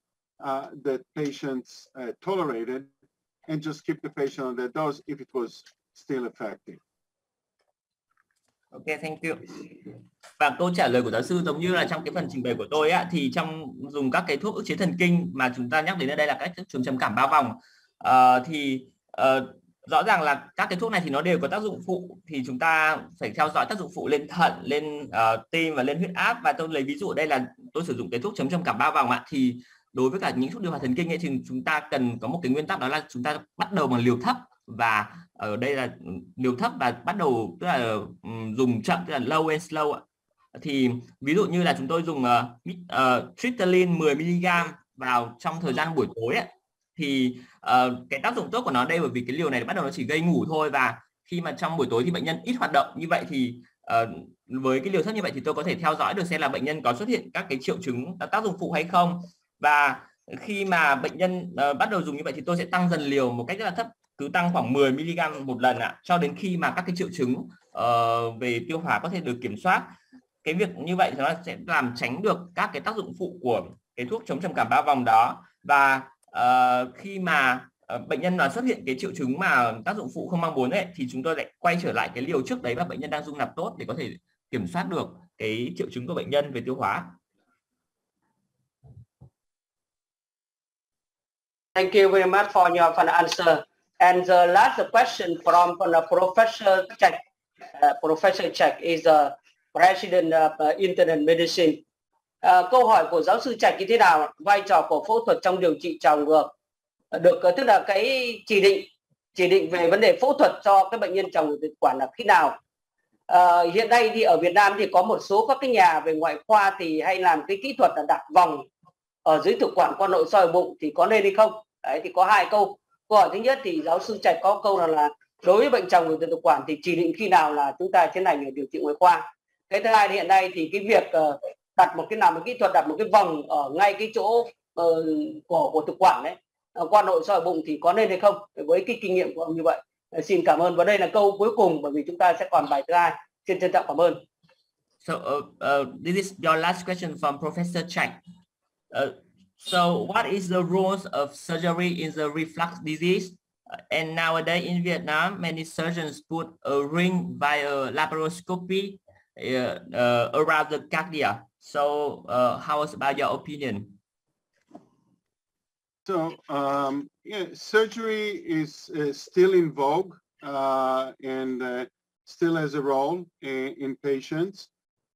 uh, that patients uh, tolerated and just keep the patient on that dose if it was still effective. Ok, thank you. Và câu trả lời của giáo sư giống như là trong cái phần trình bày của tôi á, thì trong dùng các cái thuốc ức chế thần kinh mà chúng ta nhắc đến ở đây là các thuốc trầm cảm bao vòng. Uh, thì uh, rõ ràng là các cái thuốc này thì nó đều có tác dụng phụ thì chúng ta phải theo dõi tác dụng phụ lên thận, lên uh, tim và lên huyết áp. Và tôi lấy ví dụ ở đây là tôi sử dụng cái thuốc chống trầm cảm bao vòng ạ thì đối với cả những thuốc điều hòa thần kinh ấy, thì chúng ta cần có một cái nguyên tắc đó là chúng ta bắt đầu bằng liều thấp và ở đây là liều thấp và bắt đầu tức là dùng chậm tức là low and slow ạ. Thì ví dụ như là chúng tôi dùng uh, uh, Tritalin 10 mg vào trong thời gian buổi tối ấy, thì uh, cái tác dụng tốt của nó đây bởi vì cái liều này bắt đầu nó chỉ gây ngủ thôi và khi mà trong buổi tối thì bệnh nhân ít hoạt động. Như vậy thì uh, với cái liều thấp như vậy thì tôi có thể theo dõi được xem là bệnh nhân có xuất hiện các cái triệu chứng tác dụng phụ hay không. Và khi mà bệnh nhân uh, bắt đầu dùng như vậy thì tôi sẽ tăng dần liều một cách rất là thấp cứ tăng khoảng 10 mg một lần ạ à, cho đến khi mà các cái triệu chứng uh, về tiêu hóa có thể được kiểm soát. Cái việc như vậy nó sẽ làm tránh được các cái tác dụng phụ của cái thuốc chống trầm cảm ba vòng đó. Và uh, khi mà uh, bệnh nhân mà xuất hiện cái triệu chứng mà tác dụng phụ không mong muốn ấy thì chúng tôi lại quay trở lại cái liều trước đấy và bệnh nhân đang dung nạp tốt để có thể kiểm soát được cái triệu chứng của bệnh nhân về tiêu hóa. Thank you very much for your for the answer. And the last question from uh, Professor Check. Uh, Professor Check is the president of uh, Internet Medicine. Uh, câu hỏi của giáo sư Trạch như thế nào? Vai trò của phẫu thuật trong điều trị trào ngược được uh, tức là cái chỉ định chỉ định về vấn đề phẫu thuật cho các bệnh nhân trào ngược thực quản là khi nào? Uh, hiện nay thì ở Việt Nam thì có một số các cái nhà về ngoại khoa thì hay làm cái kỹ thuật là đặt vòng ở dưới thực quản qua nội soi bụng thì có nên hay không? Đấy thì có hai câu. Câu hỏi thứ nhất thì giáo sư Trạch có câu là là đối với bệnh trào ngược thực quản thì chỉ định khi nào là chúng ta tiến hành điều trị ngoại khoa. Cái thứ hai thì hiện nay thì cái việc ờ, đặt một cái làm một kỹ thuật đặt một cái vòng ở ngay cái chỗ ờ, uh, cổ của thực quản đấy ờ, qua nội soi bụng thì có nên hay không? Với cái kinh nghiệm của ông như vậy xin cảm ơn. Và đây là câu cuối cùng bởi vì chúng ta sẽ còn bài thứ hai. Xin trân trọng cảm ơn. So uh, uh, this is your last question from Professor Chang uh, so what is the rules of surgery in the reflux disease uh, and nowadays in Vietnam many surgeons put a ring via laparoscopy uh, uh, around the cardia. So uh, how is about your opinion? So um, yeah, surgery is, is, still in vogue uh, and uh, still has a role in, in patients,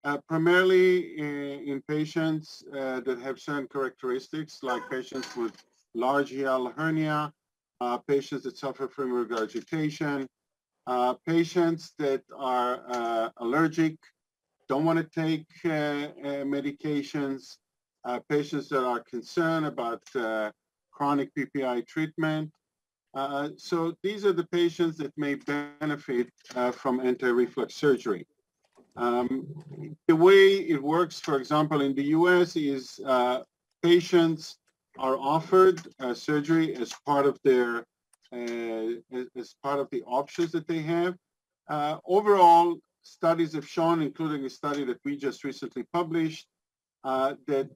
uh, primarily in, in patients that have certain characteristics like patients with large hiatal hernia, patients that suffer from regurgitation, patients that are allergic don't want to take uh, uh, medications, uh, patients that are concerned about chronic PPI treatment. so these are the patients that may benefit from anti-reflux surgery. Um, the way it works, for example, in the US is patients are offered surgery as part of their uh, as part of the options that they have. Uh, overall, studies have shown, including a study that we just recently published, uh, that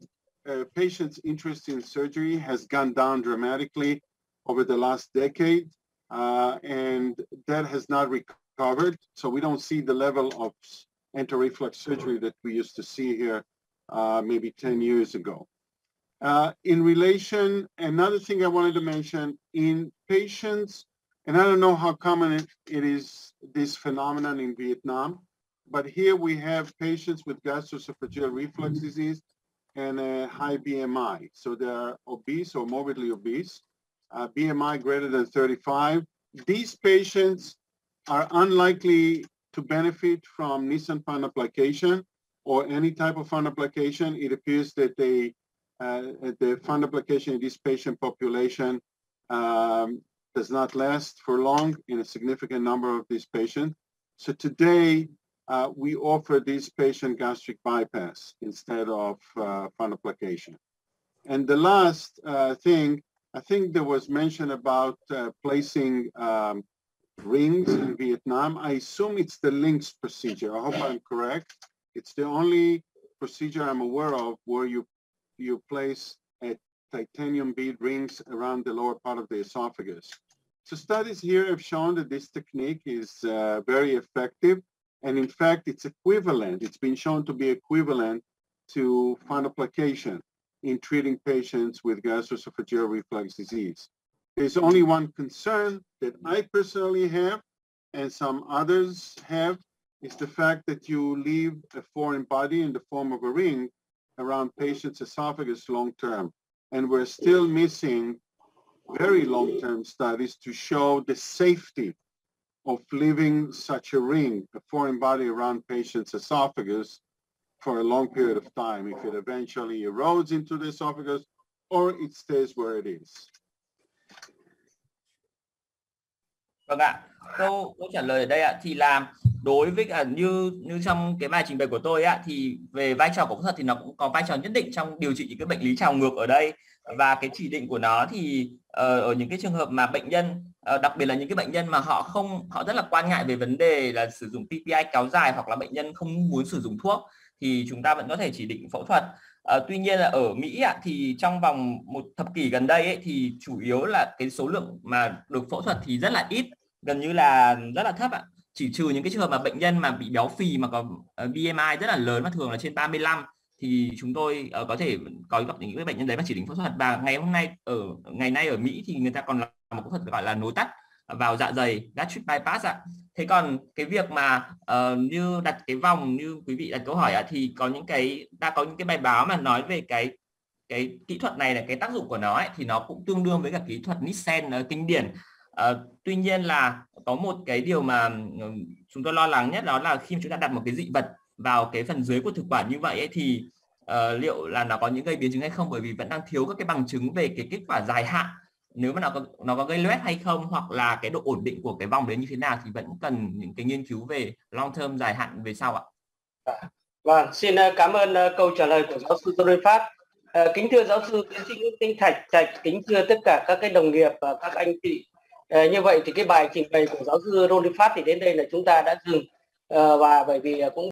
uh, patients' interest in surgery has gone down dramatically over the last decade, uh, and that has not recovered. So we don't see the level of anti-reflux surgery that we used to see here uh, maybe 10 years ago. Uh, in relation, another thing I wanted to mention, in patients and I don't know how common it, it is, this phenomenon in Vietnam, but here we have patients with gastroesophageal reflux disease and a high BMI. So they're obese or morbidly obese, uh, BMI greater than 35. These patients are unlikely to benefit from Nissen fund application or any type of fundoplication, It appears that they, uh, the fundoplication in this patient population um, does not last for long in a significant number of these patients. So today, uh, we offer this patient gastric bypass instead of uh, fundoplication. And the last uh, thing, I think there was mention about uh, placing um, rings in Vietnam. I assume it's the LINX procedure. I hope I'm correct. It's the only procedure I'm aware of where you you place a titanium bead rings around the lower part of the esophagus. So studies here have shown that this technique is uh, very effective. And in fact, it's equivalent. It's been shown to be equivalent to fundoplication in treating patients with gastroesophageal reflux disease. There's only one concern that I personally have and some others have is the fact that you leave a foreign body in the form of a ring around patients' esophagus long term. And we're still missing very long-term studies to show the safety of leaving such a ring, a foreign body around patient's esophagus for a long period of time if it eventually erodes into the esophagus or it stays where it is. Vâng ạ, câu câu trả lời ở đây ạ thì là đối với cả như như trong cái bài trình bày của tôi ạ thì về vai trò của phẫu thuật thì nó cũng có vai trò nhất định trong điều trị những cái bệnh lý trào ngược ở đây. Và cái chỉ định của nó thì uh, ở những cái trường hợp mà bệnh nhân uh, đặc biệt là những cái bệnh nhân mà họ không họ rất là quan ngại về vấn đề là sử dụng PPI kéo dài hoặc là bệnh nhân không muốn sử dụng thuốc thì chúng ta vẫn có thể chỉ định phẫu thuật. À, tuy nhiên là ở Mỹ ạ, thì trong vòng một thập kỷ gần đây ấy, thì chủ yếu là cái số lượng mà được phẫu thuật thì rất là ít gần như là rất là thấp ạ chỉ trừ những cái trường hợp mà bệnh nhân mà bị béo phì mà có ờ, BMI rất là lớn và thường là trên 35 thì chúng tôi uh, có thể có gặp những cái bệnh nhân đấy và chỉ định phẫu thuật và ngày hôm nay ở ngày nay ở Mỹ thì người ta còn làm một phẫu thuật gọi là nối tắt vào dạ dày gastric bypass ạ. Thế còn cái việc mà uh, như đặt cái vòng như quý vị đặt câu hỏi ạ thì có những cái đã có những cái bài báo mà nói về cái cái kỹ thuật này là cái tác dụng của nó ấy, thì nó cũng tương đương với cả kỹ thuật Nissen uh, kinh điển. À, tuy nhiên là có một cái điều mà ừ, chúng tôi lo lắng nhất đó là khi chúng ta đặt một cái dị vật vào cái phần dưới của thực quản như vậy ấy, thì uh, liệu là nó có những gây biến chứng hay không bởi vì vẫn đang thiếu các cái bằng chứng về cái kết quả dài hạn nếu mà nó có nó có gây loét hay không hoặc là cái độ ổn định của cái vòng đấy như thế nào thì vẫn cần những cái nghiên cứu về long term dài hạn về sau ạ. Dạ. Vâng, xin ờ, cảm ơn câu trả lời của giáo sư Tô Phát. À, kính thưa giáo sư tiến sĩ Nguyễn Tinh Thạch, Thạch, kính thưa tất cả các cái đồng nghiệp và các anh chị. À, như vậy thì cái bài trình bày của giáo sư Ron Phát thì đến đây là chúng ta đã dừng. À, và bởi vì ờ, cũng